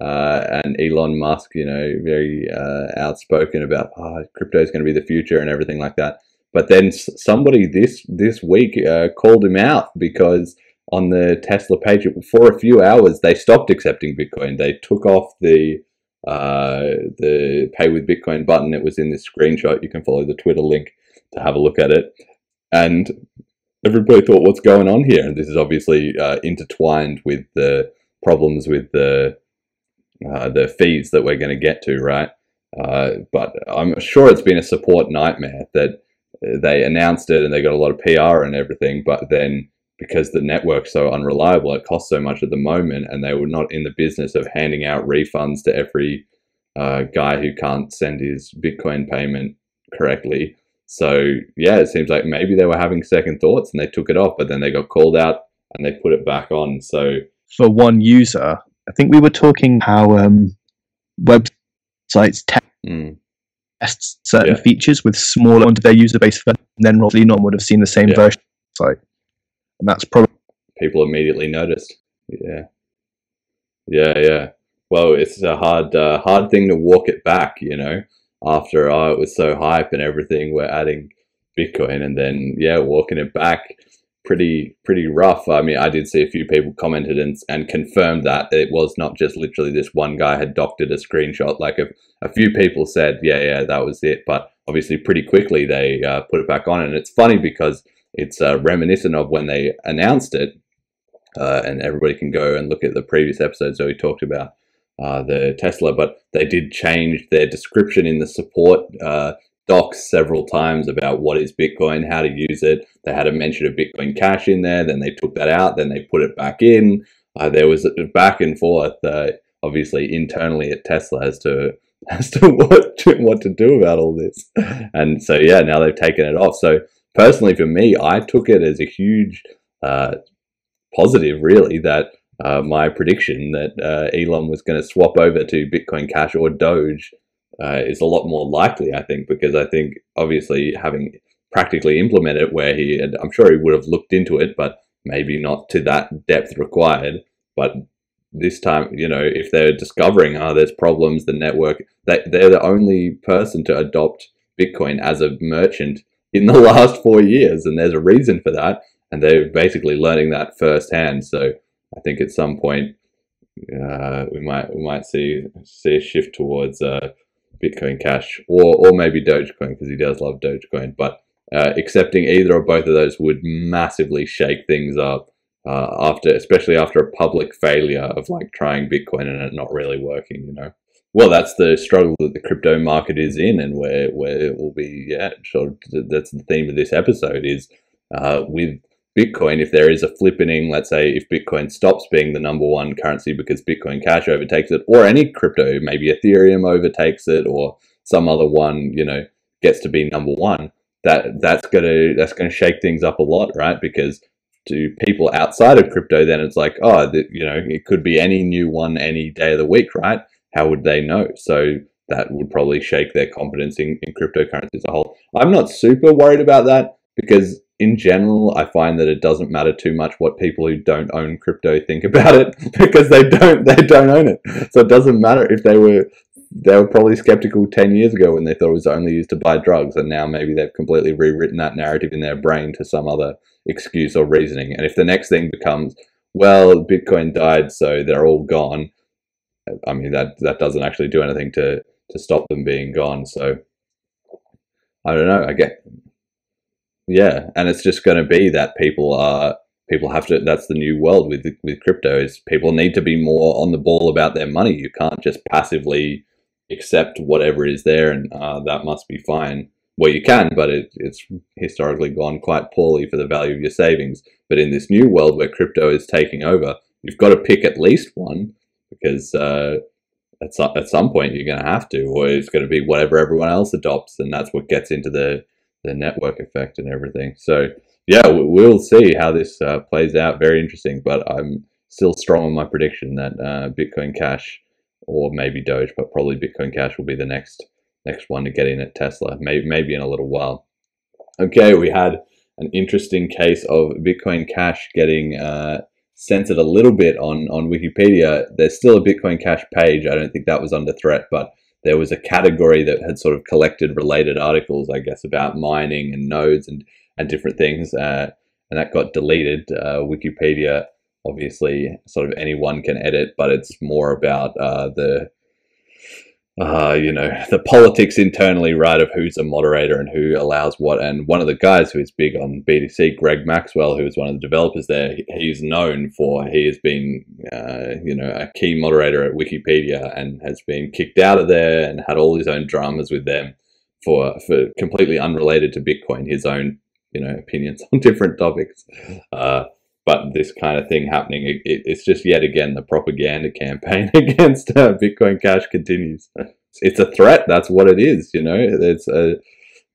Uh, and Elon Musk, you know, very uh, outspoken about oh, crypto is going to be the future and everything like that. But then somebody this this week uh, called him out because on the Tesla page for a few hours they stopped accepting Bitcoin. They took off the uh, the pay with Bitcoin button. It was in this screenshot. You can follow the Twitter link to have a look at it. And everybody thought, what's going on here? And this is obviously uh, intertwined with the problems with the uh, the fees that we're going to get to, right? Uh, but I'm sure it's been a support nightmare that they announced it and they got a lot of PR and everything, but then because the network's so unreliable, it costs so much at the moment, and they were not in the business of handing out refunds to every uh, guy who can't send his Bitcoin payment correctly. So yeah, it seems like maybe they were having second thoughts and they took it off, but then they got called out and they put it back on. So for one user, I think we were talking how um, websites mm, test certain Yeah. features with smaller onto their user base first, and then probably not would have seen the same Yeah. version of the site. And that's probably people immediately noticed. Yeah, yeah, yeah. Well, it's a hard, uh, hard thing to walk it back, you know. After oh, it was so hype and everything, we're adding Bitcoin, and then yeah, walking it back, pretty, pretty rough. I mean, I did see a few people commented and and confirmed that it was not just literally this one guy had doctored a screenshot. Like a, a few people said, yeah, yeah, that was it. But obviously, pretty quickly they uh, put it back on, and it's funny because it's uh, reminiscent of when they announced it uh, and everybody can go and look at the previous episodes where we talked about uh, the Tesla, but they did change their description in the support uh, docs several times about what is Bitcoin, how to use it. They had a mention of Bitcoin Cash in there, then they took that out, then they put it back in. Uh, there was back and forth, uh, obviously internally at Tesla as to as to what to, what to do about all this. And so yeah, now they've taken it off. So personally, for me, I took it as a huge uh, positive, really, that uh, my prediction that uh, Elon was going to swap over to Bitcoin Cash or Doge uh, is a lot more likely, I think, because I think obviously having practically implemented it where he had, I'm sure he would have looked into it, but maybe not to that depth required. But this time, you know, if they're discovering, oh, there's problems, the network, they, they're the only person to adopt Bitcoin as a merchant in the last four years, and there's a reason for that and they're basically learning that firsthand. So I think at some point uh, we might we might see see a shift towards uh, Bitcoin Cash or or maybe Dogecoin because he does love Dogecoin. But uh, accepting either or both of those would massively shake things up uh, after, especially after a public failure of like trying Bitcoin and it not really working. You know. Well, that's the struggle that the crypto market is in, and where where it will be. Yeah, sure. That's the theme of this episode is uh, with Bitcoin, if there is a flippening, let's say if Bitcoin stops being the number one currency because Bitcoin Cash overtakes it, or any crypto, maybe Ethereum overtakes it, or some other one, you know, gets to be number one, that that's gonna that's gonna shake things up a lot, right? Because to people outside of crypto, then it's like, oh, the, you know, it could be any new one any day of the week, right? How would they know? So that would probably shake their confidence in, in cryptocurrency as a whole. I'm not super worried about that because in general, I find that it doesn't matter too much what people who don't own crypto think about it because they don't they don't own it. So it doesn't matter if they were they were probably skeptical 10 years ago when they thought it was only used to buy drugs and now maybe they've completely rewritten that narrative in their brain to some other excuse or reasoning. And if the next thing becomes well, Bitcoin died so they're all gone, I mean that that doesn't actually do anything to to stop them being gone. So I don't know. I get yeah, and it's just going to be that people are people have to. That's the new world with with crypto is people need to be more on the ball about their money. You can't just passively accept whatever is there, and uh, that must be fine. Well, you can, but it, it's historically gone quite poorly for the value of your savings. But in this new world where crypto is taking over, you've got to pick at least one because uh, at, some, at some point you're going to have to, or it's going to be whatever everyone else adopts, and that's what gets into the the network effect and everything. So yeah, we- we'll see how this uh, plays out. Very interesting, but I'm still strong on my prediction that uh, Bitcoin Cash or maybe Doge, but probably Bitcoin Cash will be the next next one to get in at Tesla. Maybe maybe in a little while. Okay, we had an interesting case of Bitcoin Cash getting uh, censored a little bit on on Wikipedia. There's still a Bitcoin Cash page. I don't think that was under threat, but there was a category that had sort of collected related articles, I guess, about mining and nodes and and different things, uh, and that got deleted. Uh, Wikipedia, obviously, sort of anyone can edit, but it's more about uh, the uh, you know, the politics internally, right, of who's a moderator and who allows what. And one of the guys who is big on BTC, Greg Maxwell, who is one of the developers there, he's known for he has been, uh, you know, a key moderator at Wikipedia and has been kicked out of there and had all his own dramas with them for for completely unrelated to Bitcoin, his own, you know, opinions on different topics. Uh, but this kind of thing happening, it, it, it's just yet again the propaganda campaign against uh, Bitcoin Cash continues. It's a threat. That's what it is. You know, it's a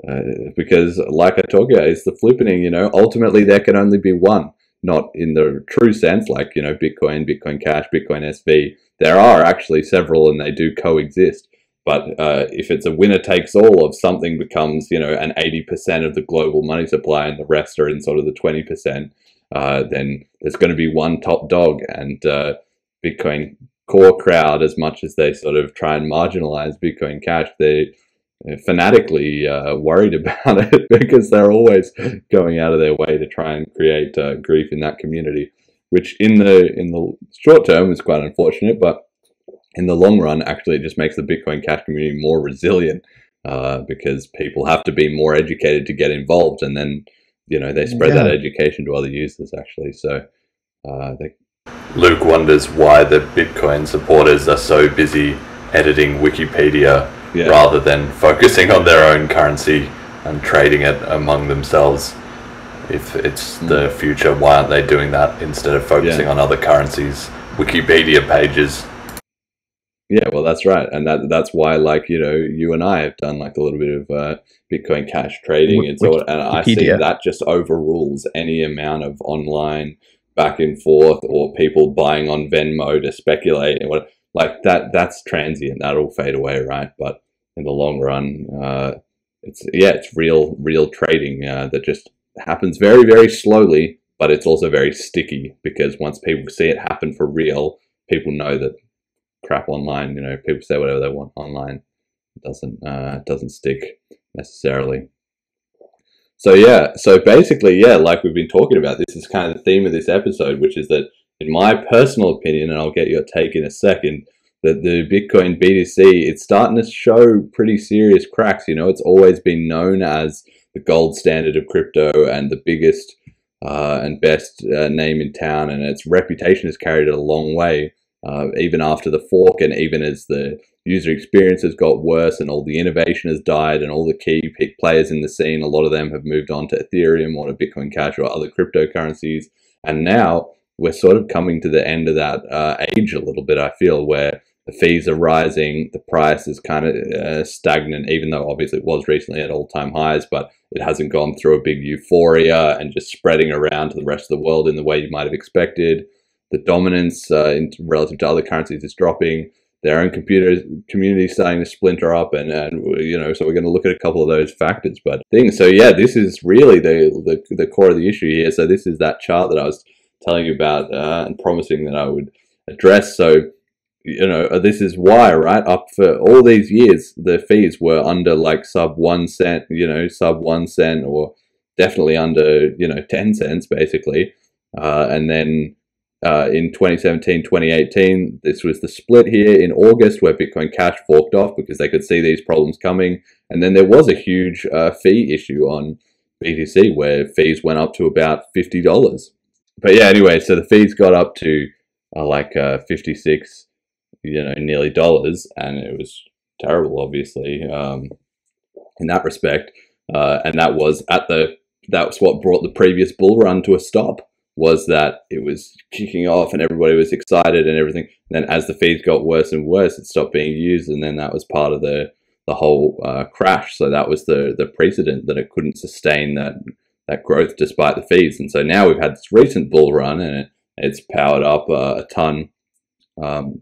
uh, because, like I talk about, it's the flippening. You know, ultimately there can only be one, not in the true sense, like you know, Bitcoin, Bitcoin Cash, Bitcoin SV. There are actually several, and they do coexist. But uh, if it's a winner takes all of something becomes, you know, an 80% of the global money supply and the rest are in sort of the 20%, uh, then there's going to be one top dog. And uh, Bitcoin core crowd, as much as they sort of try and marginalize Bitcoin Cash, they fanatically uh, worried about it because they're always going out of their way to try and create uh, grief in that community, which in the in the short term is quite unfortunate, but in the long run, actually, it just makes the Bitcoin Cash community more resilient uh, because people have to be more educated to get involved, and then you know they spread yeah. that education to other users actually. So uh, they... Luke wonders why the Bitcoin supporters are so busy editing Wikipedia yeah. rather than focusing on their own currency and trading it among themselves. If it's mm. the future, why aren't they doing that instead of focusing yeah. on other currencies? Wikipedia pages. Yeah, well, that's right, and that that's why, like you know, you and I have done like a little bit of uh, Bitcoin Cash trading, and so and I see that just overrules any amount of online back and forth or people buying on Venmo to speculate and what like that. That's transient; that'll fade away, right? But in the long run, uh, it's yeah, it's real, real trading uh, that just happens very, very slowly, but it's also very sticky because once people see it happen for real, people know that crap online. You know, people say whatever they want online. It doesn't uh, doesn't stick necessarily. So yeah, so basically, yeah, like we've been talking about, this is kind of the theme of this episode, which is that, in my personal opinion, and I'll get your take in a second, that the Bitcoin BTC it's starting to show pretty serious cracks. You know, it's always been known as the gold standard of crypto and the biggest uh, and best uh, name in town, and its reputation has carried it a long way uh, even after the fork and even as the user experience has got worse and all the innovation has died and all the key players in the scene, a lot of them have moved on to Ethereum or to Bitcoin Cash or other cryptocurrencies. And now we're sort of coming to the end of that uh, age a little bit, I feel, where the fees are rising, the price is kind of uh, stagnant, even though obviously it was recently at all time highs, but it hasn't gone through a big euphoria and just spreading around to the rest of the world in the way you might have expected the dominance uh, in, relative to other currencies is dropping. Their own computer community starting to splinter up, and, and you know, so we're going to look at a couple of those factors. But things, so yeah, this is really the, the the core of the issue here. So this is that chart that I was telling you about uh, and promising that I would address. So you know, uh, this is why, right? Up for all these years, the fees were under like sub one cent, you know, sub one cent, or definitely under, you know, 10 cents basically. Uh, and then uh, in 2017, 2018. This was the split here in August where Bitcoin Cash forked off because they could see these problems coming. And then there was a huge uh, fee issue on BTC where fees went up to about $50. But yeah, anyway, so the fees got up to uh, like uh, 56, you know, nearly dollars. And it was terrible, obviously, um, in that respect. Uh, and that was at the, that's what brought the previous bull run to a stop was that it was kicking off and everybody was excited and everything. And then as the feeds got worse and worse, it stopped being used, and then that was part of the the whole uh, crash. So that was the the precedent that it couldn't sustain that that growth despite the feeds. And so now we've had this recent bull run, and it, it's powered up uh, a ton. Um,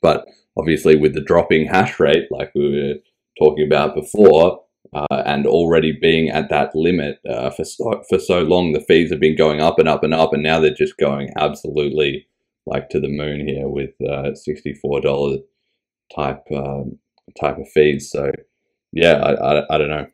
but obviously, with the dropping hash rate, like we were talking about before, uh, and already being at that limit uh, for so, for so long, the fees have been going up and up and up, and now they're just going absolutely like to the moon here with uh, sixty four dollar type um, type of fees. So yeah, I, I, I don't know.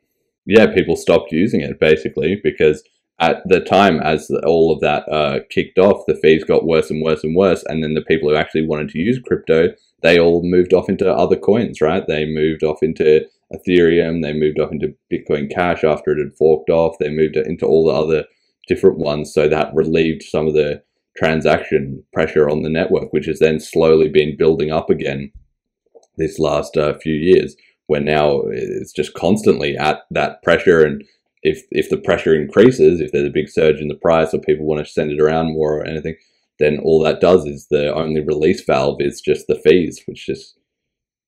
Yeah, people stopped using it basically because at the time as all of that uh, kicked off, the fees got worse and worse and worse, and then the people who actually wanted to use crypto they all moved off into other coins, right? They moved off into Ethereum, they moved off into Bitcoin Cash after it had forked off, they moved it into all the other different ones, so that relieved some of the transaction pressure on the network, which has then slowly been building up again this last uh, few years, where now it's just constantly at that pressure. And if if the pressure increases, if there's a big surge in the price, or people want to send it around more or anything, then all that does is the only release valve is just the fees, which just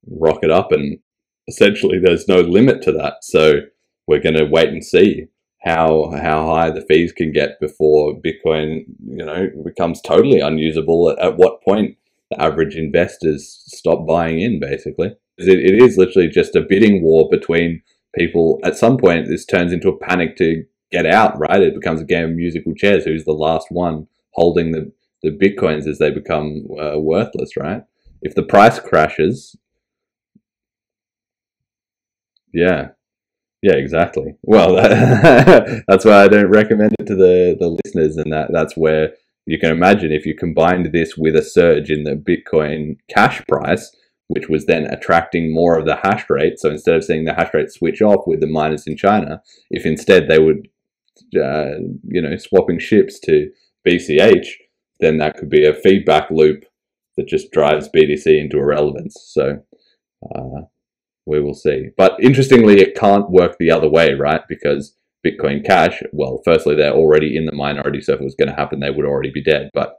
rocket up, and essentially there's no limit to that. So we're going to wait and see how how high the fees can get before Bitcoin, you know, becomes totally unusable. At, at what point the average investors stop buying in, basically. It, it is literally just a bidding war between people. At some point, this turns into a panic to get out, right? It becomes a game of musical chairs. Who's the last one holding the, the bitcoins as they become uh, worthless, right? If the price crashes, yeah, yeah, exactly. Well, that, that's why I don't recommend it to the, the listeners, and that that's where you can imagine if you combined this with a surge in the Bitcoin cash price, which was then attracting more of the hash rate. So instead of seeing the hash rate switch off with the miners in China, if instead they would, uh, you know, swapping ships to BCH, then that could be a feedback loop that just drives BTC into irrelevance. So uh, we will see. But interestingly, it can't work the other way, right? Because Bitcoin Cash, well, firstly, they're already in the minority, so if it was going to happen, they would already be dead. But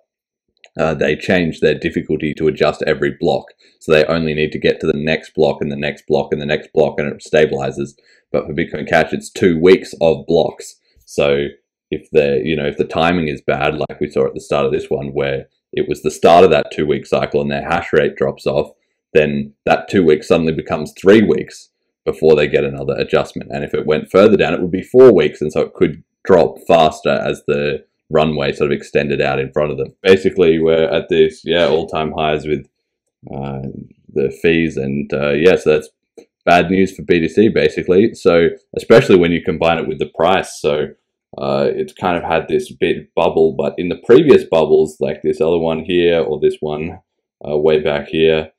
uh, they changed their difficulty to adjust every block. So they only need to get to the next block and the next block and the next block and it stabilizes. But for Bitcoin Cash, it's two weeks of blocks. So if the you know if the timing is bad, like we saw at the start of this one, where it was the start of that two week cycle and their hash rate drops off, then that two weeks suddenly becomes three weeks before they get another adjustment. And if it went further down, it would be four weeks, and so it could drop faster as the runway sort of extended out in front of them. Basically, we're at this yeah all time highs with uh, the fees, and uh, yeah, so that's bad news for BTC basically. So especially when you combine it with the price, so. Uh, it's kind of had this big bubble, but in the previous bubbles, like this other one here or this one uh, way back here,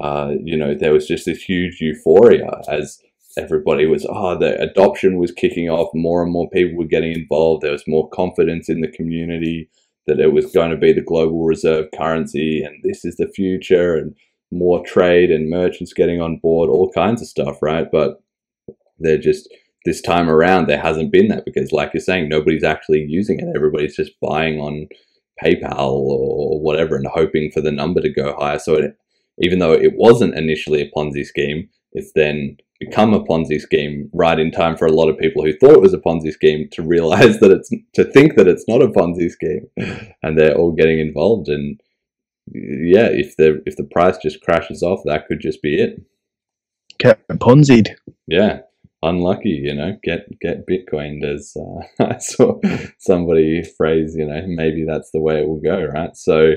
uh, you know, there was just this huge euphoria as everybody was, oh, the adoption was kicking off. More and more people were getting involved. There was more confidence in the community that it was going to be the global reserve currency and this is the future and more trade and merchants getting on board, all kinds of stuff, right? But they're just, this time around, there hasn't been that because, like you're saying, nobody's actually using it. Everybody's just buying on PayPal or whatever and hoping for the number to go higher. So it even though it wasn't initially a Ponzi scheme, it's then become a Ponzi scheme right in time for a lot of people who thought it was a Ponzi scheme to realize that it's to think that it's not a Ponzi scheme, and they're all getting involved. And yeah, if the if the price just crashes off, that could just be it. Get ponzied. Yeah, unlucky, you know. Get get bitcoined, as uh, I saw somebody phrase. You know, maybe that's the way it will go, right? So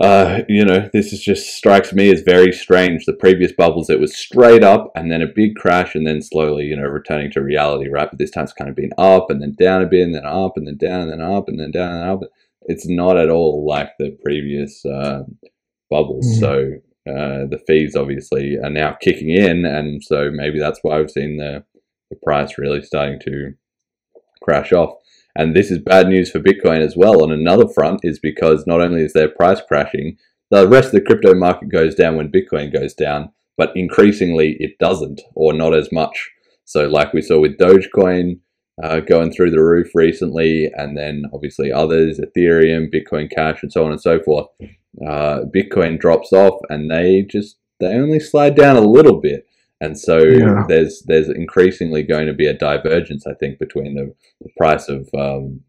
uh, you know, this is just strikes me as very strange. The previous bubbles, it was straight up and then a big crash and then slowly, you know, returning to reality, right? But this time it's kind of been up and then down a bit and then up and then down and then up and then down and up. It's not at all like the previous uh, bubbles. Mm-hmm. So uh, the fees obviously are now kicking in, and so maybe that's why we've seen the, the price really starting to crash off. And this is bad news for Bitcoin as well on another front, is because not only is their price crashing, the rest of the crypto market goes down when Bitcoin goes down, but increasingly it doesn't, or not as much. So, like we saw with Dogecoin uh, going through the roof recently, and then obviously others, Ethereum, Bitcoin Cash, and so on and so forth, uh, Bitcoin drops off and they just they only slide down a little bit. And so yeah. there's there's increasingly going to be a divergence, I think, between the, the price of um,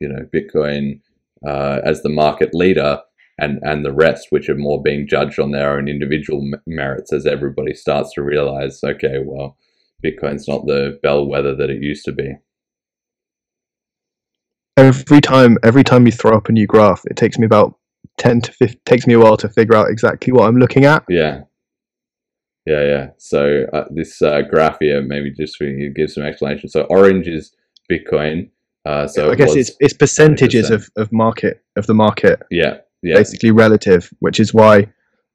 you know Bitcoin uh, as the market leader and and the rest, which are more being judged on their own individual merits, as everybody starts to realize, okay, well, Bitcoin's not the bellwether that it used to be. Every time, every time you throw up a new graph, it takes me about ten to 15, takes me a while to figure out exactly what I'm looking at. Yeah, yeah, yeah. So uh, this uh, graph here, maybe just to give some explanation. So orange is Bitcoin. Uh, so I guess it's it's percentages of, of market of the market. Yeah, yeah. Basically relative, which is why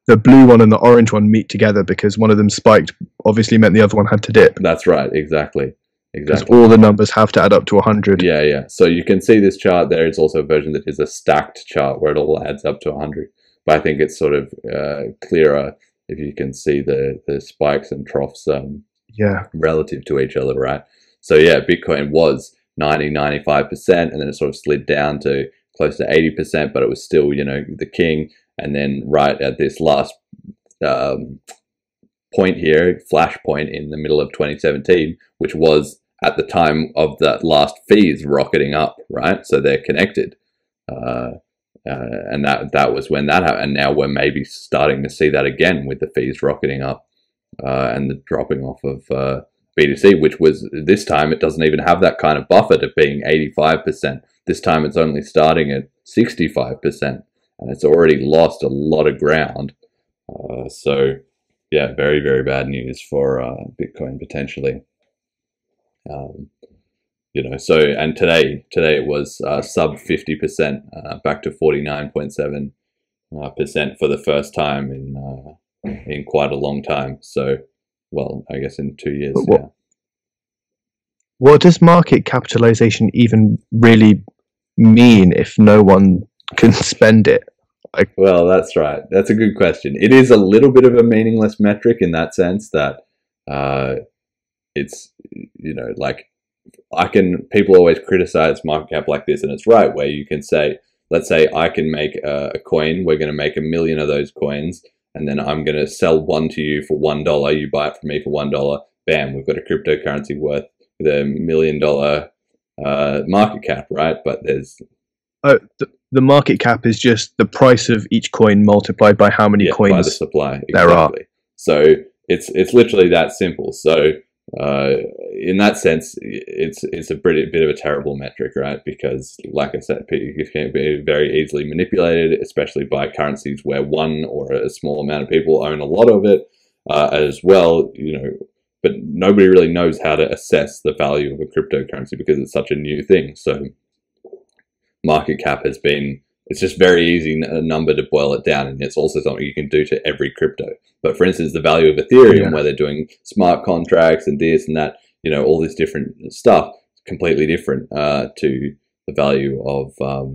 the blue one and the orange one meet together because one of them spiked obviously meant the other one had to dip That's right, exactly. because Exactly. all the numbers have to add up to 100 Yeah, yeah. So you can see this chart there. It's also a version that is a stacked chart where it all adds up to 100. But I think it's sort of uh, clearer if you can see the, the spikes and troughs um, yeah relative to each other, right? So yeah, Bitcoin was 90, 95%, and then it sort of slid down to close to 80%, but it was still, you know, the king. And then right at this last um, point here, flash point in the middle of 2017, which was at the time of that last fees rocketing up, right? So they're connected. Uh, uh, and that that was when that happened. And now we're maybe starting to see that again with the fees rocketing up uh, and the dropping off of uh, BTC, which was this time it doesn't even have that kind of buffer to being 85%. This time it's only starting at 65%, and it's already lost a lot of ground. Uh, so, yeah, very, very bad news for uh, Bitcoin potentially. Um, you know, so and today, today it was uh, sub 50%, uh, back to 49.7 uh, percent for the first time in uh, in quite a long time. So, well, I guess in two years. What- yeah. what does market capitalization even really mean if no one can spend it like, Well, that's right. That's a good question. It is a little bit of a meaningless metric in that sense that uh, it's, you know, like I can, people always criticize market cap like this, and it's right, where you can say, let's say I can make a, a coin, we're going to make a million of those coins, and then I'm going to sell one to you for one dollar, you buy it from me for one dollar, bam, we've got a cryptocurrency worth the million dollar uh, market cap, right? But there's oh the, the market cap is just the price of each coin multiplied by how many yeah, by the coins supply. there are. Exactly. So it's it's literally that simple. So uh, in that sense, it's it's a pretty bit of a terrible metric, right? Because like I said, it can be very easily manipulated, especially by currencies where one or a small amount of people own a lot of it uh, as well. You know. But nobody really knows how to assess the value of a cryptocurrency because it's such a new thing. So, market cap has been it's just very easy a number to boil it down, and it's also something you can do to every crypto. But for instance, the value of Ethereum, Yeah. where they're doing smart contracts and this and that, you know, all this different stuff, completely different uh, to the value of, um,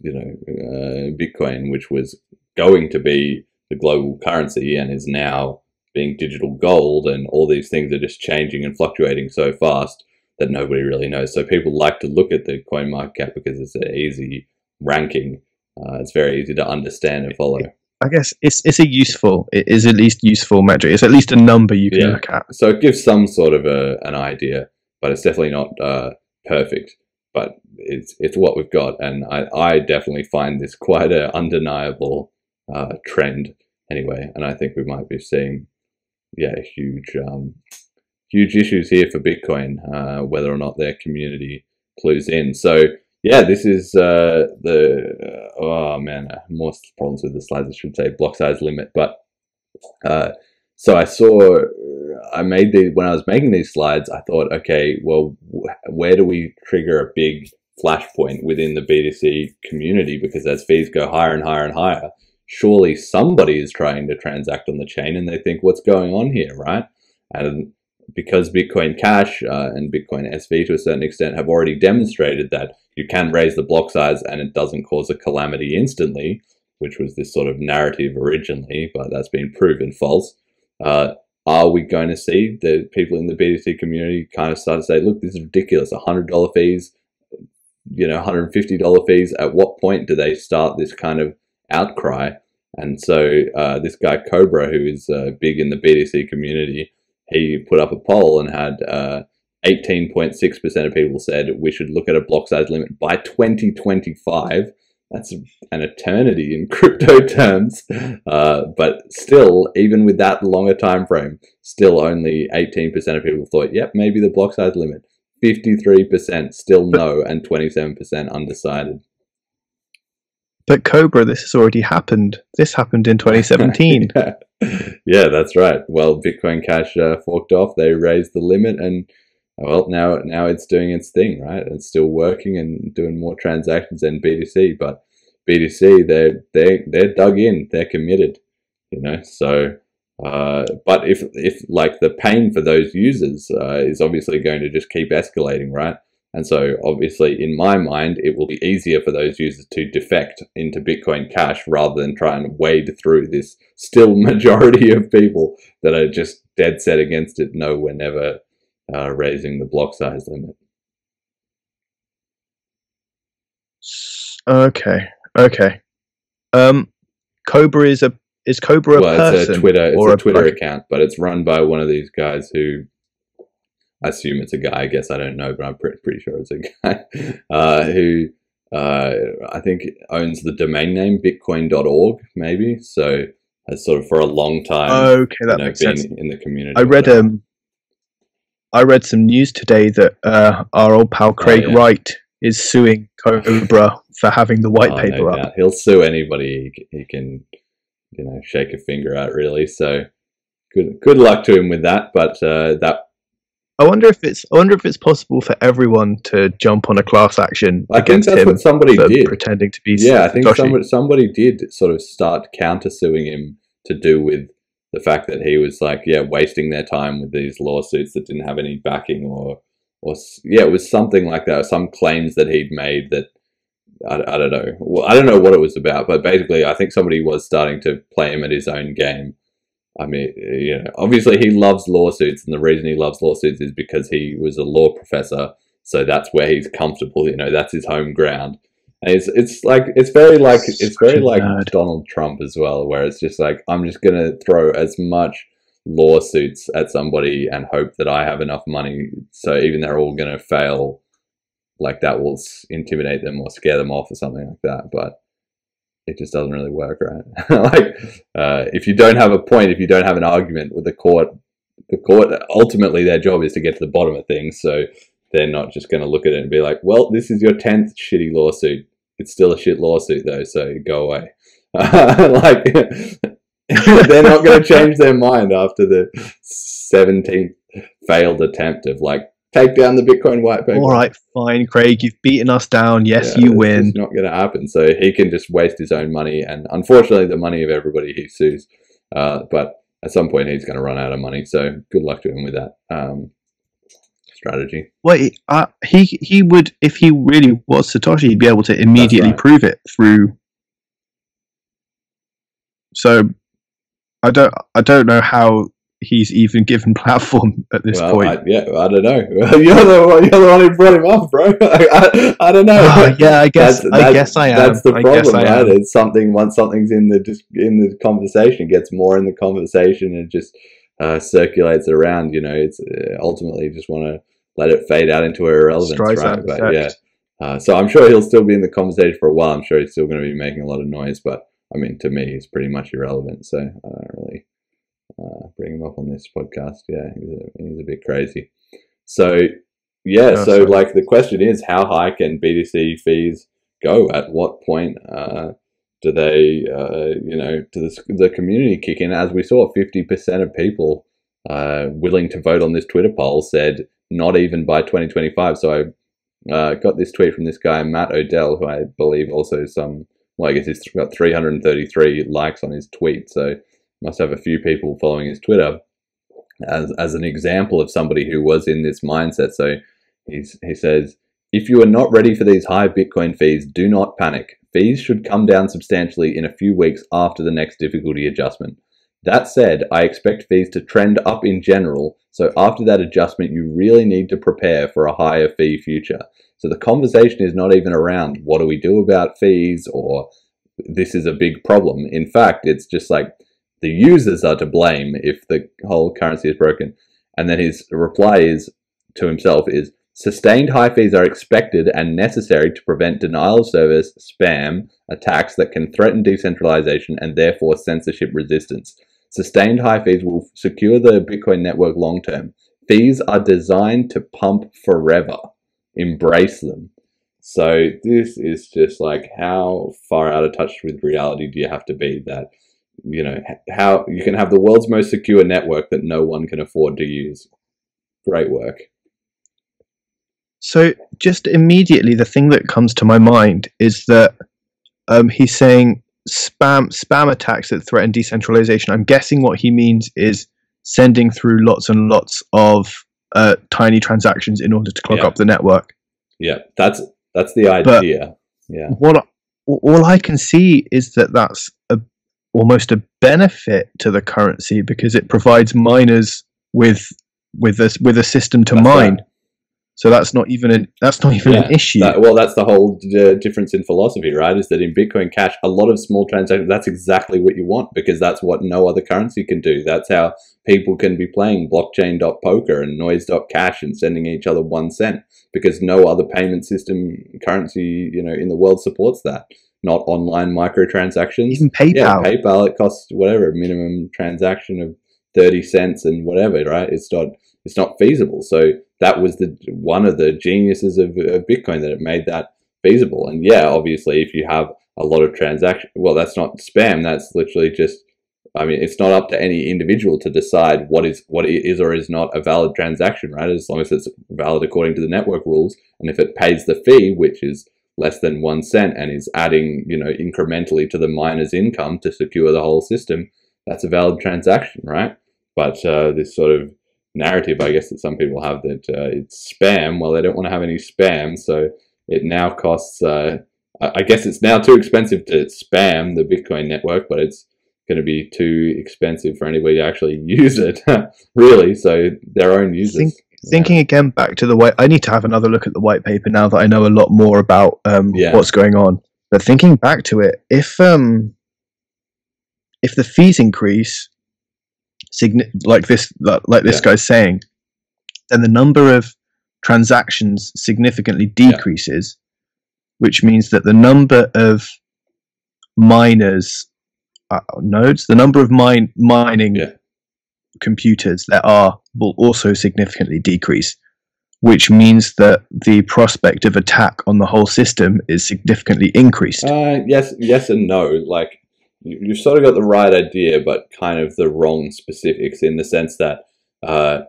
you know, uh, Bitcoin, which was going to be the global currency and is now being digital gold, and all these things are just changing and fluctuating so fast that nobody really knows. So people like to look at the coin market cap because it's an easy ranking. Uh, it's very easy to understand and follow. i guess it's it's a useful it is at least useful metric it's at least a number you can Yeah. look at So it gives some sort of a, an idea, but it's definitely not uh, perfect. But it's it's what we've got, and I, I definitely find this quite an undeniable uh, trend anyway. And I think we might be seeing, yeah, huge um, huge issues here for Bitcoin, uh, whether or not their community clues in. So yeah, this is uh, the uh, oh man, uh, more problems with the slides. I should say block size limit, but uh, so I saw I made the when I was making these slides, I thought, okay, well, wh- where do we trigger a big flashpoint within the BTC community? Because as fees go higher and higher and higher, surely somebody is trying to transact on the chain, and they think, what's going on here, right? And because Bitcoin Cash uh, and Bitcoin SV to a certain extent have already demonstrated that you can raise the block size and it doesn't cause a calamity instantly, which was this sort of narrative originally, but that's been proven false. Uh, are we going to see the people in the BTC community kind of start to say, look, this is ridiculous, $100 fees, you know, $150 fees? At what point do they start this kind of outcry? And so uh, this guy Cobra, who is uh, big in the BTC community, he put up a poll and had uh, 18.6% of people said we should look at a block size limit by 2025. That's an eternity in crypto terms, uh, but still, even with that longer time frame, still only 18% of people thought, "Yep, maybe the block size limit." 53% still no, and 27% undecided. but cobra this has already happened this happened in 2017 yeah. yeah, that's right. Well, Bitcoin Cash uh, forked off. They raised the limit, and well, now now it's doing its thing, right? It's still working and doing more transactions than BTC. But BTC, they're they they're dug in, they're committed, you know. So, uh, but if if like the pain for those users uh, is obviously going to just keep escalating, right? And so, obviously, in my mind, it will be easier for those users to defect into Bitcoin Cash rather than try and wade through this still majority of people that are just dead set against it. No, we're never uh, raising the block size limit. Okay, okay. Um, Cobra is a is Cobra a well, person it's a Twitter, it's or a Twitter like- account, but it's run by one of these guys who I assume it's a guy. I guess I don't know, but I'm pretty, pretty sure it's a guy uh, who uh, I think owns the domain name Bitcoin.org, maybe. So has sort of for a long time Okay, that you know, makes sense. in the community. I read um, I read some news today that uh, our old pal Craig Oh, yeah. Wright is suing Cobra for having the white Oh, no paper up. doubt. He'll sue anybody he, he can, you know, shake a finger at. Really. So good good luck to him with that. But uh, that I wonder if it's I wonder if it's possible for everyone to jump on a class action I think against that's him what somebody for did. pretending to be Yeah, I think somebody, somebody did sort of start countersuing him to do with the fact that he was like, yeah, wasting their time with these lawsuits that didn't have any backing or, or yeah, it was something like that. Some claims that he'd made that I, I don't know. Well, I don't know what it was about, but basically, I think somebody was starting to play him at his own game. I mean, you know, obviously he loves lawsuits, and the reason he loves lawsuits is because he was a law professor, so that's where he's comfortable. You know, that's his home ground. It's it's like it's very like it's very like nerd. Donald Trump as well, where it's just like I'm just gonna throw as much lawsuits at somebody and hope that I have enough money, so even they're all gonna fail, like that will intimidate them or scare them off or something like that. But it just doesn't really work, right? like uh, if you don't have a point, if you don't have an argument with the court, the court ultimately their job is to get to the bottom of things. So they're not just going to look at it and be like, "Well, this is your tenth shitty lawsuit. It's still a shit lawsuit though, so go away." like they're not going to change their mind after the seventeenth failed attempt of like take down the Bitcoin white paper. All right, fine, Craig, you've beaten us down. Yes, Yeah, you it's win. just not going to happen. So he can just waste his own money, and unfortunately, the money of everybody he sues. Uh, but at some point, he's going to run out of money. So good luck to him with that um, strategy. Wait, uh, he he would if he really was Satoshi, he'd be able to immediately right. prove it through. So, I don't I don't know how he's even given platform at this well, point. I, yeah, I don't know. you're the one, you're the one who brought him up, bro. I, I, I don't know. Ah, yeah, I guess That's- I that's- guess I am. That's the I problem, I right? It's something once something's in the in the conversation, it gets more in the conversation, and just uh, circulates around. You know, it's uh, ultimately just want to let it fade out into irrelevance, right? But yeah, uh, so I'm sure he'll still be in the conversation for a while. I'm sure he's still going to be making a lot of noise, but I mean, to me, he's pretty much irrelevant. So I don't really uh, bring him up on this podcast. Yeah, he's a, he's a bit crazy. So yeah, Oh, so sorry. like the question is, how high can BTC fees go? At what point uh, do they, uh, you know, do the, the community kick in? As we saw, fifty percent of people uh, willing to vote on this Twitter poll said not even by 2025. So I uh, got this tweet from this guy Matt Odell, who I believe also some. Well, I guess he's got 333 likes on his tweet, so must have a few people following his Twitter as as an example of somebody who was in this mindset. So he's, he says, if you are not ready for these high Bitcoin fees, do not panic. Fees should come down substantially in a few weeks after the next difficulty adjustment. That said, I expect fees to trend up in general, so after that adjustment, you really need to prepare for a higher fee future. So the conversation is not even around what do we do about fees or this is a big problem. In fact, it's just like the users are to blame if the whole currency is broken. And then his reply is to himself is sustained high fees are expected and necessary to prevent denial of service, spam, attacks that can threaten decentralization and therefore censorship resistance. Sustained high fees will secure the Bitcoin network long term. Fees are designed to pump forever. Embrace them. So this is just like how far out of touch with reality do you have to be that you know how you can have the world's most secure network that no one can afford to use. Great work. So just immediately, the thing that comes to my mind is that um, he's saying spam spam attacks that threaten decentralization. I'm guessing what he means is sending through lots and lots of uh, tiny transactions in order to clog Yeah. up the network. Yeah, that's that's the But- idea. yeah, What all I can see is that that's a, almost a benefit to the currency because it provides miners with with a with a system to That's mine. right. So that's not even an that's not even Yeah, an issue. That- well, that's the whole uh, difference in philosophy, right? Is that in Bitcoin Cash, a lot of small transactions, that's exactly what you want because that's what no other currency can do. That's how people can be playing blockchain.poker and noise.cash and sending each other one cent because no other payment system currency, you know, in the world supports that. Not online microtransactions. even PayPal. Yeah, PayPal, it costs whatever, minimum transaction of 30 cents and whatever, right? It's not, it's not feasible. So that was the one of the geniuses of, of Bitcoin that it made that feasible. And yeah, obviously, if you have a lot of transaction, well, that's not spam. That's literally just. I mean, it's not up to any individual to decide what is what is or is not a valid transaction, right? As long as it's valid according to the network rules, and if it pays the fee, which is less than one cent, and is adding, you know, incrementally to the miner's income to secure the whole system, that's a valid transaction, right? But uh, this sort of narrative, I guess, that some people have that uh, it's spam. Well, they don't want to have any spam, so it now costs. Uh, I guess it's now too expensive to spam the Bitcoin network, but it's going to be too expensive for anybody to actually use it, really. So their own users. Think- Thinking again back to the white, I need to have another look at the white paper now that I know a lot more about um, Yeah. what's going on. But thinking back to it, if um, if the fees increase, signi- like this, like this Yeah. guy's saying, then the number of transactions significantly decreases, which means that the number of miners uh, nodes, the number of mine mining Yeah. computers there are will also significantly decrease, which means that the prospect of attack on the whole system is significantly increased. Uh, yes, yes, and no. Like you've sort of got the right idea, but kind of the wrong specifics in the sense that uh,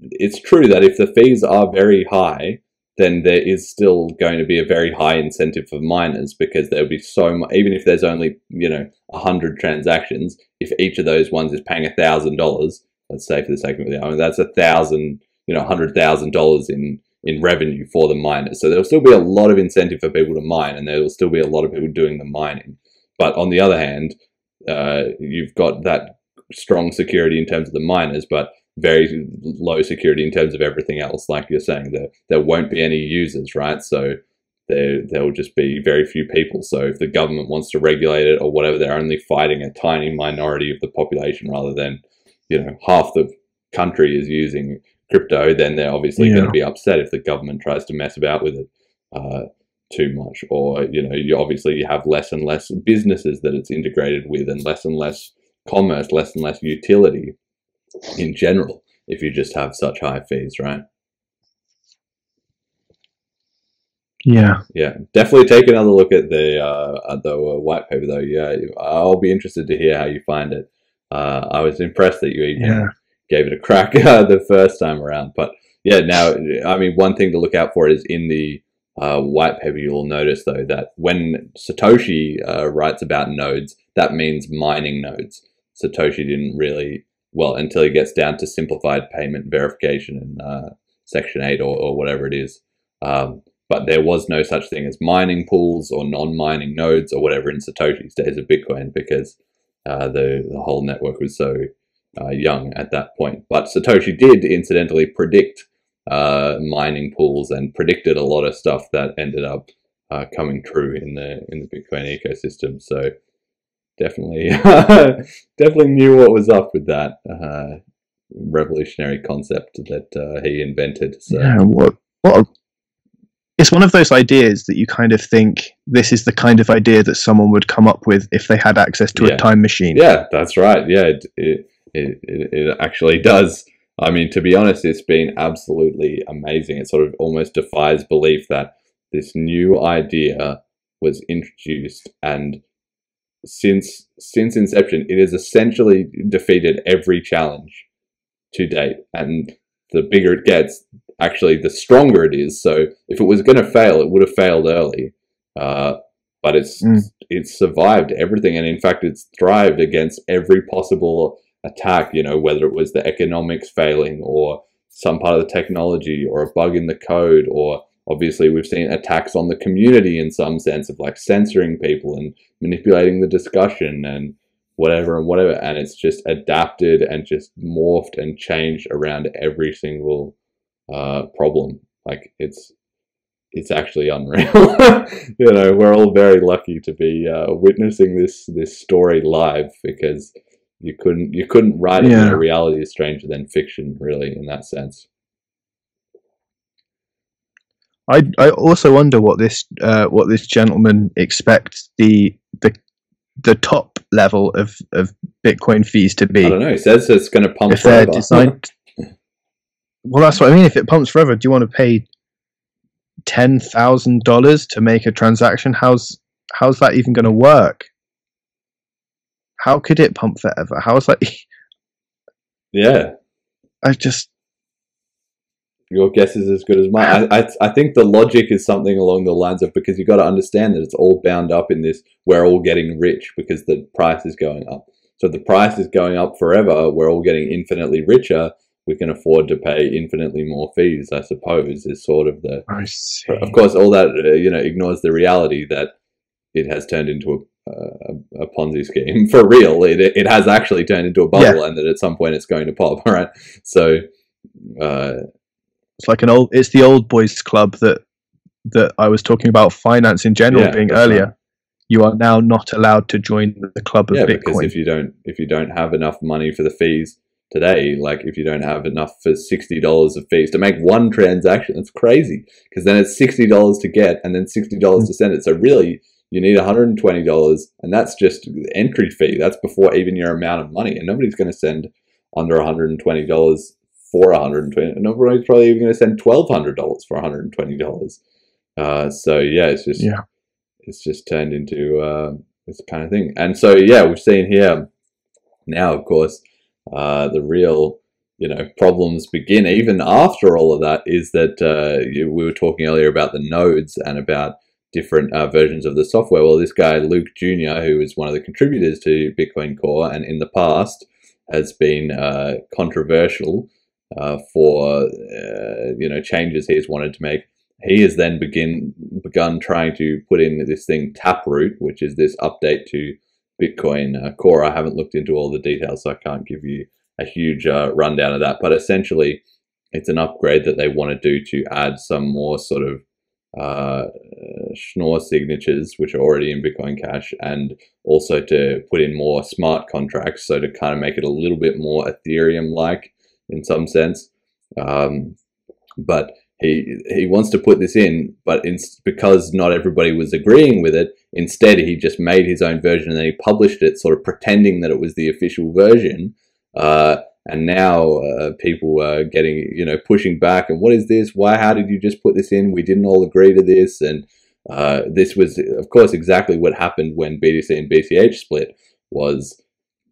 it's true that if the fees are very high, then there is still going to be a very high incentive for miners because there'll be so much. Even if there's only you know a hundred transactions, if each of those ones is paying a thousand dollars, let's say for the sake of it, I mean that's a thousand, you know, hundred thousand dollars in in revenue for the miners. So there'll still be a lot of incentive for people to mine, and there will still be a lot of people doing the mining. But on the other hand, uh, you've got that strong security in terms of the miners, but very low security in terms of everything else. Like you're saying, there there won't be any users, right? So there there will just be very few people. So if the government wants to regulate it or whatever, they're only fighting a tiny minority of the population rather than you know half the country is using crypto. Then they're obviously going to be upset if the government tries to mess about with it. Uh, too much or you know you obviously you have less and less businesses that it's integrated with and less and less commerce less and less utility in general if you just have such high fees right Yeah. yeah definitely take another look at the uh at the uh, white paper though yeah i'll be interested to hear how you find it uh i was impressed that you even Yeah. gave it a crack uh, the first time around. But yeah, now I mean, one thing to look out for is in the uh, white paper. You will notice though that when Satoshi uh, writes about nodes, that means mining nodes. Satoshi didn't really well until he gets down to simplified payment verification in uh, Section Eight or, or whatever it is. Um, but there was no such thing as mining pools or non-mining nodes or whatever in Satoshi's days of Bitcoin because uh, the the whole network was so uh, young at that point. But Satoshi did incidentally predict uh, mining pools and predicted a lot of stuff that ended up uh, coming true in the in the Bitcoin ecosystem. So definitely, definitely knew what was up with that uh, revolutionary concept that uh, he invented. So Yeah. What? What? A, it's one of those ideas that you kind of think this is the kind of idea that someone would come up with if they had access to Yeah. a time machine. Yeah, that's right. Yeah, it, it, it, it it actually does. I mean, to be honest, it's been absolutely amazing. It sort of almost defies belief that this new idea was introduced and since since inception it has essentially defeated every challenge to date and the bigger it gets actually the stronger it is so if it was going to fail it would have failed early uh, but it's Mm. it's survived everything, and in fact, it's thrived against every possible attack. You know, whether it was the economics failing or some part of the technology or a bug in the code or obviously we've seen attacks on the community in some sense of like censoring people and manipulating the discussion and whatever and whatever and it's just adapted and just morphed and changed around every single uh, problem like it's it's actually unreal you know we're all very lucky to be uh, witnessing this this story live because you couldn't you couldn't write it in Yeah. a reality is stranger than fiction really in that sense I I also wonder what this uh, what this gentleman expects the the the top level of, of Bitcoin fees to be i don't know it says it's going to pump if forever. designed. well, that's what I mean. If it pumps forever, do you want to pay ten thousand dollars to make a transaction? How's how's that even going to work? How could it pump forever? How's that? yeah I just your guess is as good as mine. I, I, I think the logic is something along the lines of because you've got to understand that it's all bound up in this. We're all getting rich because the price is going up. So the price is going up forever. We're all getting infinitely richer. We can afford to pay infinitely more fees. I suppose is sort of the. I see. Of course, all that uh, you know ignores the reality that it has turned into a, a, a Ponzi scheme for real. It it has actually turned into a bubble, and that at some point it's going to pop. Right. So. Uh, It's like an old. It's the old boys club that that I was talking about. Finance in general Yeah, being earlier. right. You are now not allowed to join the club of yeah, because if you don't if you don't have enough money for the fees today, like if you don't have enough for sixty dollars of fees to make one transaction, that's crazy. Because then it's sixty dollars to get and then sixty dollars to send it. So really, you need one hundred and twenty dollars, and that's just the entry fee. That's before even your amount of money, and nobody's going to send under one hundred and twenty dollars for $120 nobody's probably even going to send twelve hundred dollars for one hundred and twenty dollars. Uh, so yeah, it's just Yeah. it's just turned into uh, this kind of thing. And so yeah, we've seen here now, of course, uh, the real you know problems begin even after all of that. Is that uh, you, we were talking earlier about the nodes and about different uh, versions of the software. Well, this guy Luke Jr., who is one of the contributors to Bitcoin Core, and in the past has been uh, controversial uh, for uh, you know changes he's wanted to make. He has then begin begun trying to put in this thing Taproot, which is this update to Bitcoin uh, Core. I haven't looked into all the details, so I can't give you a huge uh, rundown of that. But essentially, it's an upgrade that they want to do to add some more sort of uh, Schnorr signatures, which are already in Bitcoin Cash, and also to put in more smart contracts, so to kind of make it a little bit more Ethereum-like in some sense. Um, but he he wants to put this in, but in, because not everybody was agreeing with it, instead he just made his own version and then he published it, sort of pretending that it was the official version. Uh, and now uh, people are getting, you know, pushing back. And what is this? Why? How did you just put this in? We didn't all agree to this. And uh, this was, of course, exactly what happened when BTC and BCH split. Was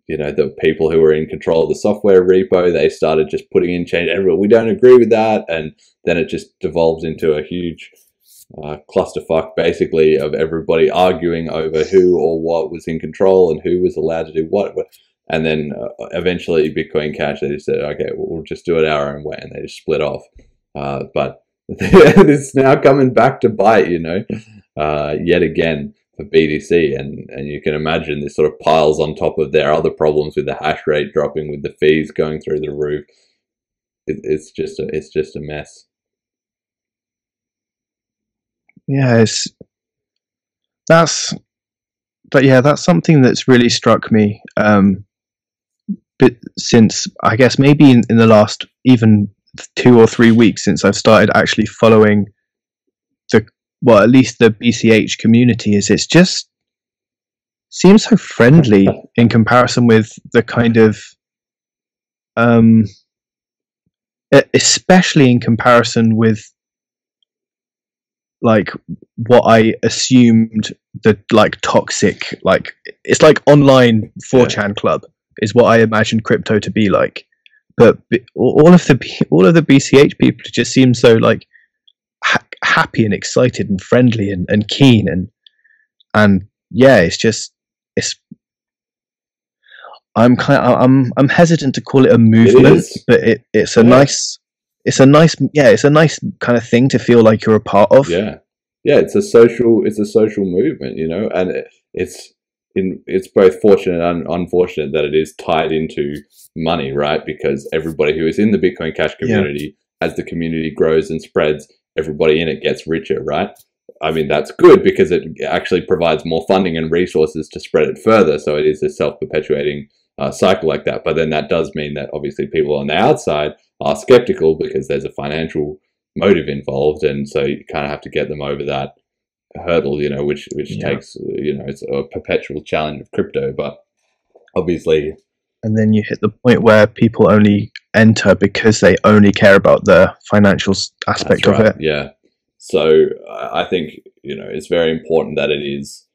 you know the people who were in control of the software repo they started just putting in change everyone we don't agree with that and then it just devolves into a huge uh, clusterfuck basically of everybody arguing over who or what was in control and who was allowed to do what and then uh, eventually bitcoin cash they just said okay we'll, we'll just do it our own way and they just split off uh, but it's now coming back to bite you know uh, yet again for BTC, and and you can imagine this sort of piles on top of their other problems with the hash rate dropping, with the fees going through the roof. It, it's just a it's just a mess. yeah, it's that's but yeah, that's something that's really struck me. Um, but since I guess maybe in, in the last even two or three weeks since I've started actually following the well, at least the BCH community, is it's just seems so friendly in comparison with the kind of um especially in comparison with like what I assumed the like toxic like it's like online 4chan club is what I imagined crypto to be like but b- all of the all of the BCH people just seem so like ha- happy and excited and friendly and, and keen and and yeah, it's just it's. I'm kind. Of, I'm I'm hesitant to call it a movement, is. but it it's a Yeah. nice. It's a nice, yeah. It's a nice kind of thing to feel like you're a part of. Yeah, yeah. It's a social. It's a social movement, you know, and it, it's in. It's both fortunate and unfortunate that it is tied into money, right? Because everybody who is in the Bitcoin Cash Yeah. community, as the community grows and spreads, everybody in it gets richer, right? I mean, that's good because it actually provides more funding and resources to spread it further. So it is a self-perpetuating uh, cycle like that. But then that does mean that obviously people on the outside are skeptical because there's a financial motive involved, and so you kind of have to get them over that hurdle, you know, which which Yeah. takes uh, you know it's a perpetual challenge of crypto. But obviously, and then you hit the point where people only enter because they only care about the financial aspect That's of it. Yeah. So I I think you know it's very important that it is.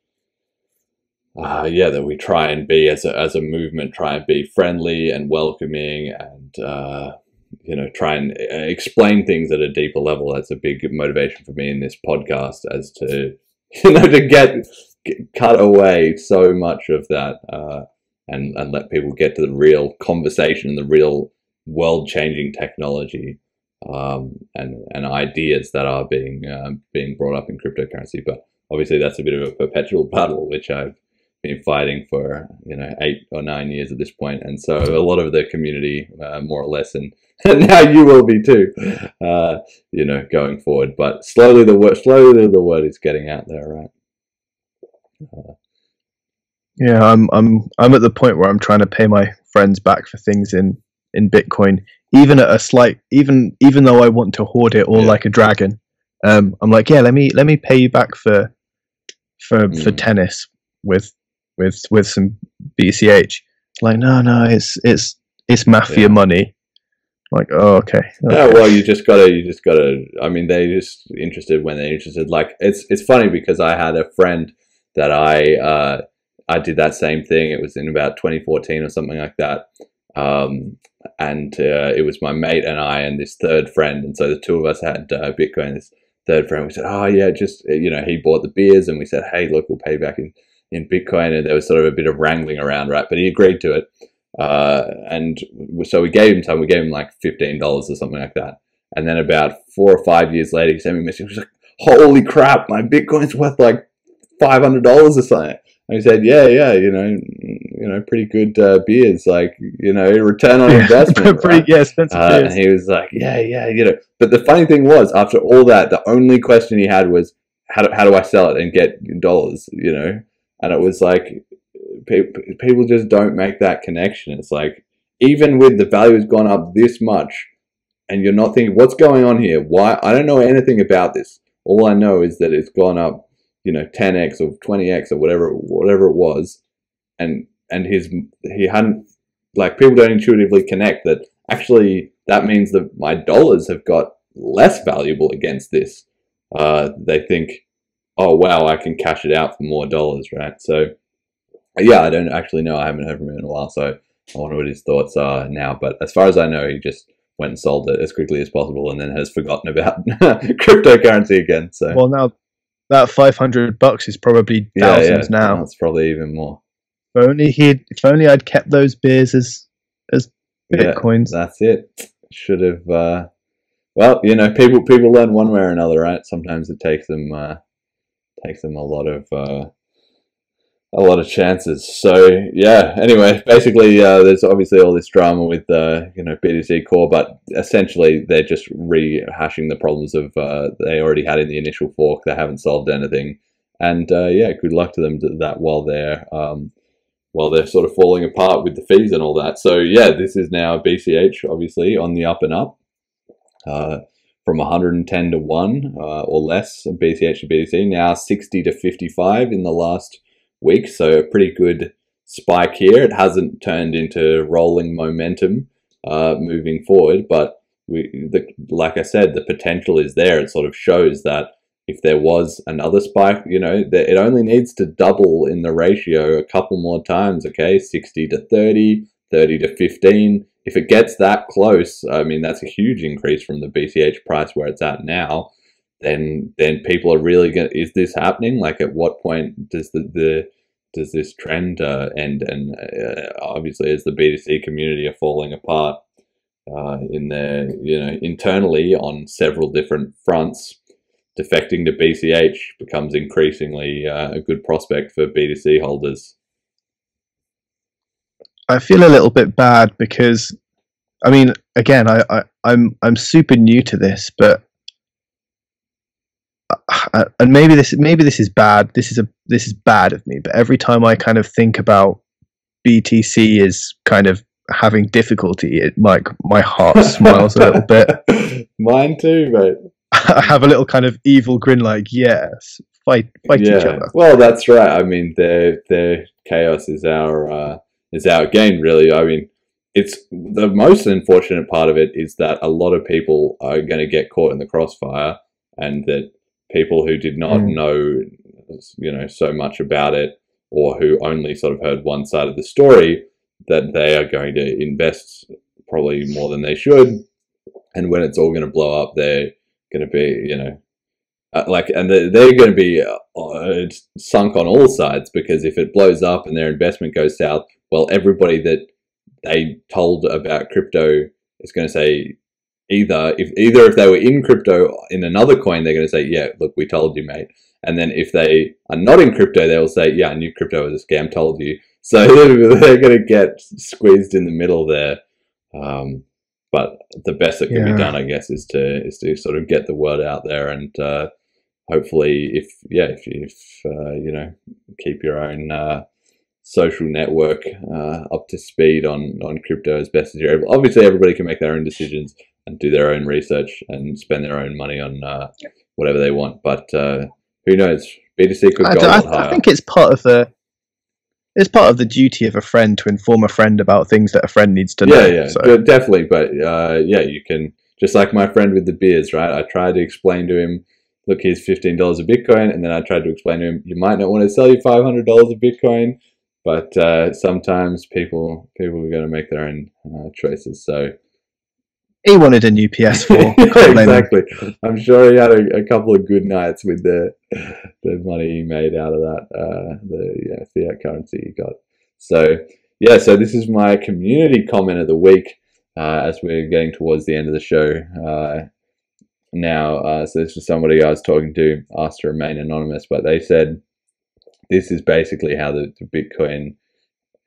Uh, yeah, that we try and be as a as a movement, try and be friendly and welcoming, and uh, you know, try and uh, explain things at a deeper level. That's a big motivation for me in this podcast, as to you know to get, get cut away so much of that, uh, and and let people get to the real conversation, and the real world changing technology um, and and ideas that are being um, being brought up in cryptocurrency. But obviously, that's a bit of a perpetual battle, which I've been fighting for you know eight or nine years at this point, and so a lot of the community, uh, more or less, and now you will be too, uh, you know, going forward. But slowly the word slowly the word is getting out there, right? Yeah, I'm I'm I'm at the point where I'm trying to pay my friends back for things in in Bitcoin, even at a slight even even though I want to hoard it all Yeah. like a dragon. Um, I'm like, yeah, let me let me pay you back for for for Mm. tennis with with with some BCH. Like, no, no, it's it's it's mafia Yeah. money. Like, oh, okay. Yeah, well, you just gotta, you just gotta. I mean, they're just interested when they're interested. Like, it's it's funny because I had a friend that I uh, I did that same thing. It was in about 2014 or something like that, um, and uh, it was my mate and I and this third friend, and so the two of us had uh, Bitcoin. This third friend, we said, "Oh yeah, just you know," he bought the beers, and we said, "Hey, look, we'll pay back in in Bitcoin." And there was sort of a bit of wrangling around, right? But he agreed to it. Uh, and so we gave him time. We gave him like fifteen dollars or something like that. And then about four or five years later, he sent me a message. He was like, "Holy crap, my Bitcoin's worth like five hundred dollars or something." And he said, "Yeah, yeah, you know, you know, pretty good uh, beers, like you know, return on investment." pretty right? yeah, expensive Uh, beers. and he was like, "Yeah, yeah, you know." But the funny thing was, after all that, the only question he had was, "How do, how do I sell it and get dollars?" You know, and it was like, people just don't make that connection. It's like, even with the value has gone up this much, and you're not thinking, "What's going on here? Why?" I don't know anything about this. All I know is that it's gone up, you know, 10x or 20x or whatever, whatever it was, and and his he hadn't like people don't intuitively connect that actually that means that my dollars have got less valuable against this. Uh, they think, oh wow, I can cash it out for more dollars, right? So yeah, I don't actually know. I haven't heard from him in a while, so I wonder what his thoughts are now. But as far as I know, he just went and sold it as quickly as possible, and then has forgotten about cryptocurrency again. So Well, now that five hundred bucks is probably thousands yeah, now. it's probably even more. If only he, if only I'd kept those beers as as Yeah, bitcoins. That's it. Should have. Uh, well, you know, people people learn one way or another, right? Sometimes it takes them uh, takes them a lot of uh, a lot of chances. So yeah. Anyway, basically, uh, there's obviously all this drama with uh, you know BTC Core, but essentially they're just rehashing the problems of uh, they already had in the initial fork. They haven't solved anything, and uh, yeah, good luck to them to that while they're um, while they're sort of falling apart with the fees and all that. So yeah, this is now BCH obviously on the up and up. Uh, from 110 to 1 uh, or less BCH to BTC, now 60 to 55 in the last week. So a pretty good spike here. It hasn't turned into rolling momentum uh, moving forward, but we, the, like I said, the potential is there. It sort of shows that if there was another spike, you know, that it only needs to double in the ratio a couple more times, okay? 60 to 30, 30 to 15. If it gets that close, I mean, that's a huge increase from the BCH price where it's at now. Then then people are really going. Is this happening? Like, at what point does the the does this trend uh, end? And uh, obviously, as the BTC community are falling apart uh, in their you know internally on several different fronts, defecting to BCH becomes increasingly uh, a good prospect for BTC holders. I feel a little bit bad because, I mean, again, I, I I'm I'm super new to this, but uh, and maybe this maybe this is bad. This is a this is bad of me. But every time I kind of think about BTC is kind of having difficulty, it like my heart smiles a little bit. Mine too, mate. I have a little kind of evil grin, like yes, fight fight yeah. each other. Well, that's right. I mean, their their chaos is our uh, is our gain, really. I mean, it's the most unfortunate part of it is that a lot of people are going to get caught in the crossfire, and that people who did not Mm. know, you know, so much about it, or who only sort of heard one side of the story, that they are going to invest probably more than they should, and when it's all going to blow up, they're going to be, you know, uh, like, and they're, they're going to be uh, uh, sunk on all sides because if it blows up and their investment goes south, well, everybody that they told about crypto is going to say either if either if they were in crypto in another coin, they're going to say, "Yeah, look, we told you, mate." And then if they are not in crypto, they will say, "Yeah, I knew crypto was a scam. Told you." So they're going to get squeezed in the middle there. Um, but the best that can Yeah. be done, I guess, is to is to sort of get the word out there and uh, hopefully, if yeah, if if uh, you know, keep your own uh, social network uh, up to speed on on crypto as best as you're able. Obviously, everybody can make their own decisions and do their own research and spend their own money on uh, whatever they want. But uh, who knows? BTC could I, go a I, lot higher. I think it's part of the it's part of the duty of a friend to inform a friend about things that a friend needs to know. yeah, yeah, So, definitely. But uh, yeah, you can just like my friend with the beers, right? I tried to explain to him, look, here's fifteen dollars of Bitcoin, and then I tried to explain to him, you might not want to sell you five hundred dollars of Bitcoin, but uh, sometimes people people are going to make their own uh, choices. So he wanted a new PS4. Yeah, Can't blame him. exactly. I'm sure he had a, a couple of good nights with the the money he made out of that uh, the yeah, fiat currency he got. So yeah, so this is my community comment of the week uh, as we're getting towards the end of the show. Uh, now, uh, so this was somebody I was talking to, asked to remain anonymous, but they said this is basically how the, the Bitcoin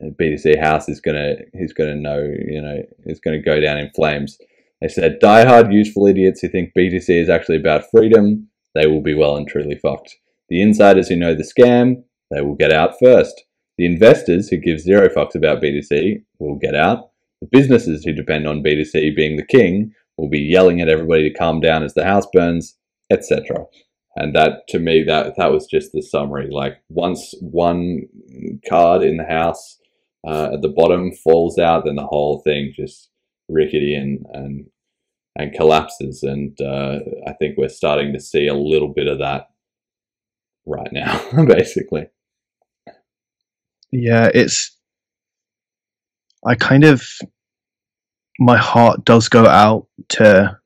uh, BTC house is gonna is gonna know you know is gonna go down in flames. They said diehard useful idiots who think BTC is actually about freedom, they will be well and truly fucked. The insiders who know the scam, they will get out first. The investors who give zero fucks about BTC will get out. The businesses who depend on BTC being the king will be yelling at everybody to calm down as the house burns, etc. And that, to me, that that was just the summary. Like once one card in the house uh, at the bottom falls out, then the whole thing just rickety and and and collapses. And uh, I think we're starting to see a little bit of that right now, basically. Yeah, it's. I kind of. My heart does go out to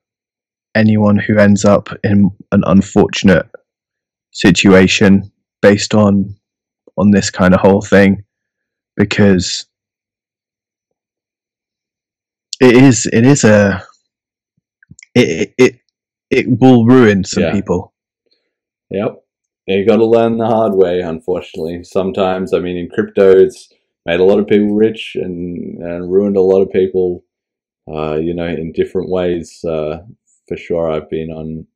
anyone who ends up in an unfortunate situation based on on this kind of whole thing because it is it is a it it it will ruin some Yeah. people Yep. You got to learn the hard way, unfortunately. Sometimes, I mean, in crypto, it's made a lot of people rich and, and ruined a lot of people, uh, you know, in different ways. Uh, for sure, I've been on,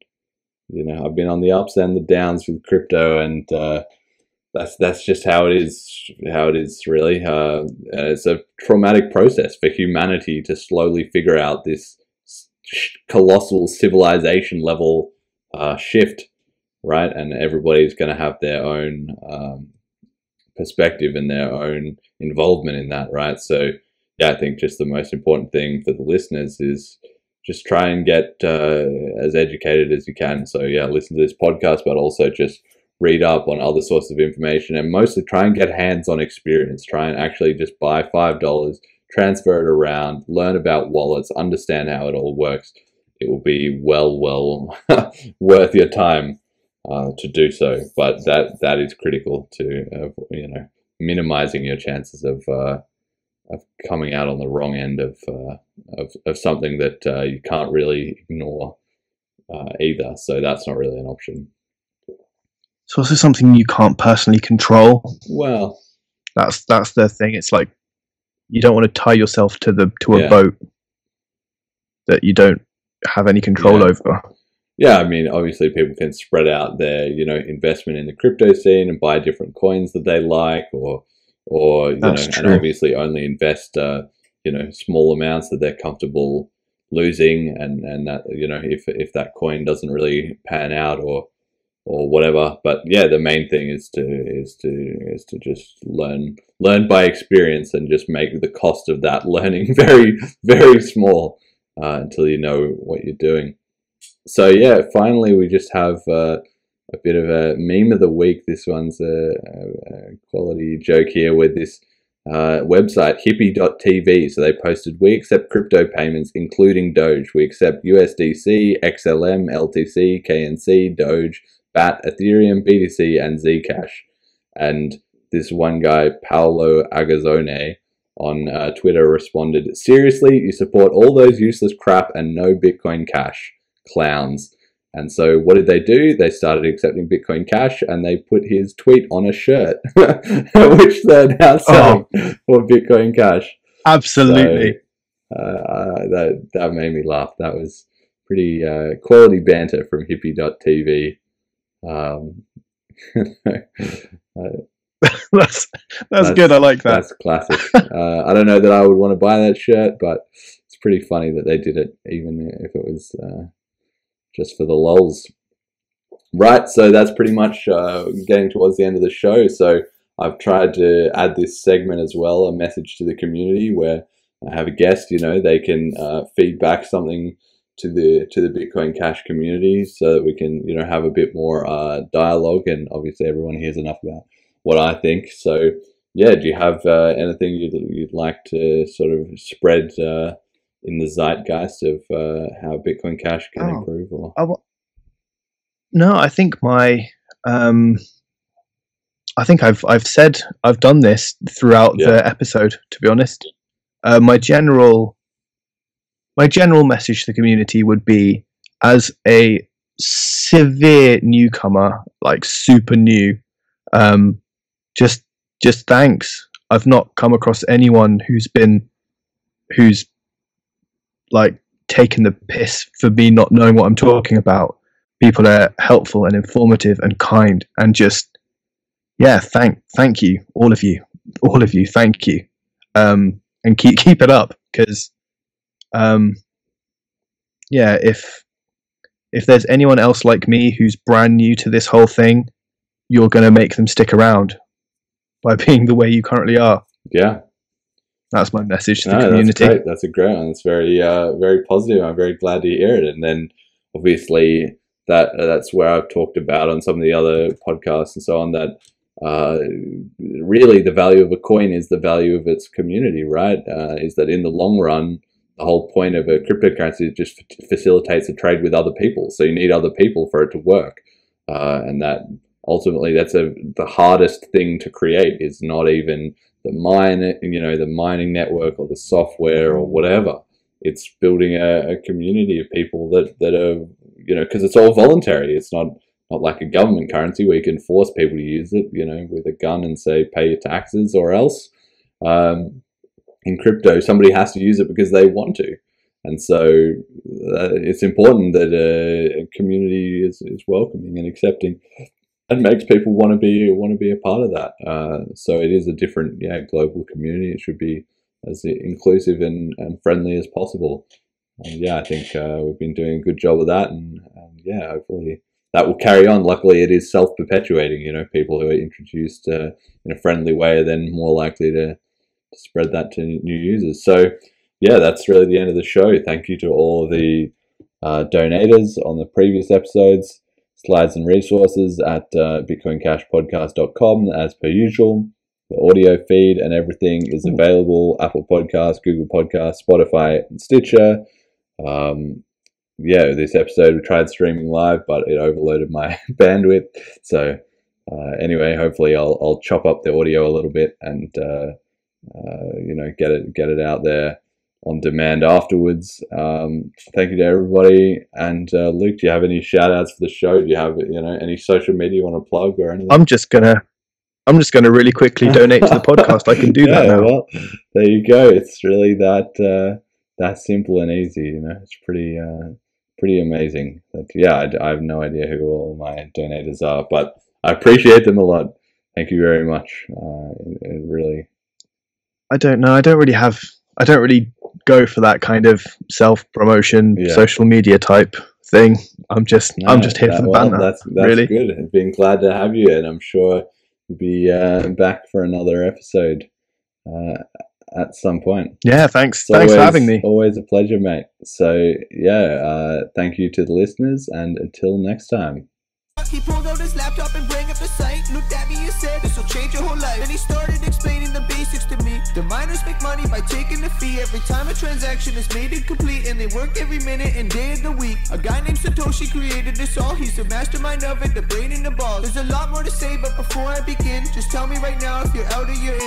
you know, I've been on the ups and the downs with crypto, and uh, that's that's just how it is. How it is, really. Uh, it's a traumatic process for humanity to slowly figure out this colossal civilization level uh, shift right? And everybody's going to have their own um, perspective and their own involvement in that, right? So, yeah, I think just the most important thing for the listeners is just try and get uh, as educated as you can. So, yeah, listen to this podcast, but also just read up on other sources of information and mostly try and get hands on experience. Try and actually just buy $5, transfer it around, learn about wallets, understand how it all works. it will be well, well worth your time uh, to do so. But that that is critical to uh, you know minimizing your chances of uh, of coming out on the wrong end of uh, of, of something that uh, you can't really ignore uh, either. So that's not really an option. So it's also something you can't personally control. Well, That's that's the thing. It's like you don't want to tie yourself to the to a Yeah. boat that you don't have any control Yeah. over. yeah, I mean, obviously people can spread out their you know investment in the crypto scene and buy different coins that they like, or or you That's know, true. and obviously only invest uh, you know small amounts that they're comfortable losing, and and that you know if if that coin doesn't really pan out or or whatever. But yeah, the main thing is to is to is to just learn learn by experience and just make the cost of that learning very very small uh, until you know what you're doing. So yeah, finally we just have uh, a bit of a meme of the week. This one's a, a, a quality joke here with this uh, website hippie.tv. So they posted, "We accept crypto payments, including Doge. We accept USDC, XLM, LTC, KNC, Doge, BAT, Ethereum, BTC, and Zcash." And this one guy, Paolo Agazzone, on uh, Twitter responded, Seriously, you support all those useless crap and no Bitcoin Cash. Clowns. And so what did they do? They started accepting Bitcoin Cash and they put his tweet on a shirt, which they're now selling for Bitcoin Cash. Absolutely. Uh, uh, that, that made me laugh. That was pretty uh, quality banter from hippie.tv. Um, that's that's That's- good. I like that. That's classic. uh, I don't know that I would want to buy that shirt, but it's pretty funny that they did it, even if it was uh, just for the lols. Right, so that's pretty much uh, getting towards the end of the show. So I've tried to add this segment as well, a message to the community where I have a guest. You know, they can uh, feed something to the to the Bitcoin Cash community, so that we can you know have a bit more uh, dialogue. And obviously, everyone hears enough about what I think. So yeah, do you have uh, anything you'd, you'd like to sort of spread uh, in the zeitgeist of uh, how Bitcoin Cash can Oh. improve? Or I wa- no, I think my um, I think I've I've said I've done this throughout Yeah. the episode. To be honest, uh, my general my general message to the community would be as a severe newcomer, like super new, um, just just thanks. I've not come across anyone who's been who's like taken the piss for me not knowing what I'm talking about. People are helpful and informative and kind and just yeah, thank thank you all of you, all of you, thank you, um, and keep keep it up because um, yeah, if if there's anyone else like me who's brand new to this whole thing, you're going to make them stick around by being the way you currently are. yeah, That's my message to no, the that's community. great. That's a great one. It's very uh, very positive. I'm very glad to hear it. And then obviously that that's where I've talked about on some of the other podcasts and so on that uh, really the value of a coin is the value of its community, right? Uh, is that in the long run, the whole point of a cryptocurrency just facilitates a trade with other people. So you need other people for it to work, uh, and that ultimately that's a the hardest thing to create is not even the mine, you know, the mining network or the software or whatever. It's building a, a community of people that that are, you know, because it's all voluntary. It's not not like a government currency where you can force people to use it, you know, with a gun and say pay your taxes or else. Um, in crypto, somebody has to use it because they want to, and so uh, it's important that uh, a community is, is welcoming and accepting, and makes people want to be want to be a part of that. Uh, so it is a different, yeah, global community. It should be as inclusive and, and friendly as possible. And yeah, I think uh, we've been doing a good job of that, and, and yeah, hopefully that will carry on. Luckily, it is self perpetuating. You know, people who are introduced uh, in a friendly way are then more likely to, to spread that to new users. So, yeah, that's really the end of the show. Thank you to all the uh, donators on the previous episodes. Slides and resources at uh, bitcoincashpodcast.com as per usual. The audio feed and everything is available Apple Podcasts, Google Podcasts, Spotify, and Stitcher. Um, yeah, this episode we tried streaming live, but it overloaded my bandwidth. So uh, anyway, hopefully I'll I'll chop up the audio a little bit and uh, uh, you know get it get it out there on demand afterwards. Um, thank you to everybody. And uh, Luke, do you have any shout outs for the show? Do you have you know any social media you want to plug or anything? I'm just gonna I'm just gonna really quickly donate to the podcast. I can do that now. Well, there you go. It's really that uh, that simple and easy. You know, it's pretty uh, pretty amazing. But yeah, I have no idea who all my donators are, but I appreciate them a lot. Thank you very much. Uh, it, it really, I don't know. I don't really have. I don't really go for that kind of self promotion, Yeah. social media type thing. I'm just. I'm just here that- for the well, banter. That's that's really. good. I've been glad to have you, and I'm sure you'll be uh, back for another episode uh, at some point. Yeah. Thanks. It's thanks for having me. Always a pleasure, mate. So yeah, uh, thank you to the listeners, and until next time. He pulled out his laptop and bring up the site. Looked at me and said, This will change your whole life. Then he started explaining the basics to me. The miners make money by taking a fee every time a transaction is made and complete. And they work every minute and day of the week. A guy named Satoshi created this all. He's the mastermind of it, the brain and the balls. There's a lot more to say, but before I begin, just tell me right now if you're out or you're in.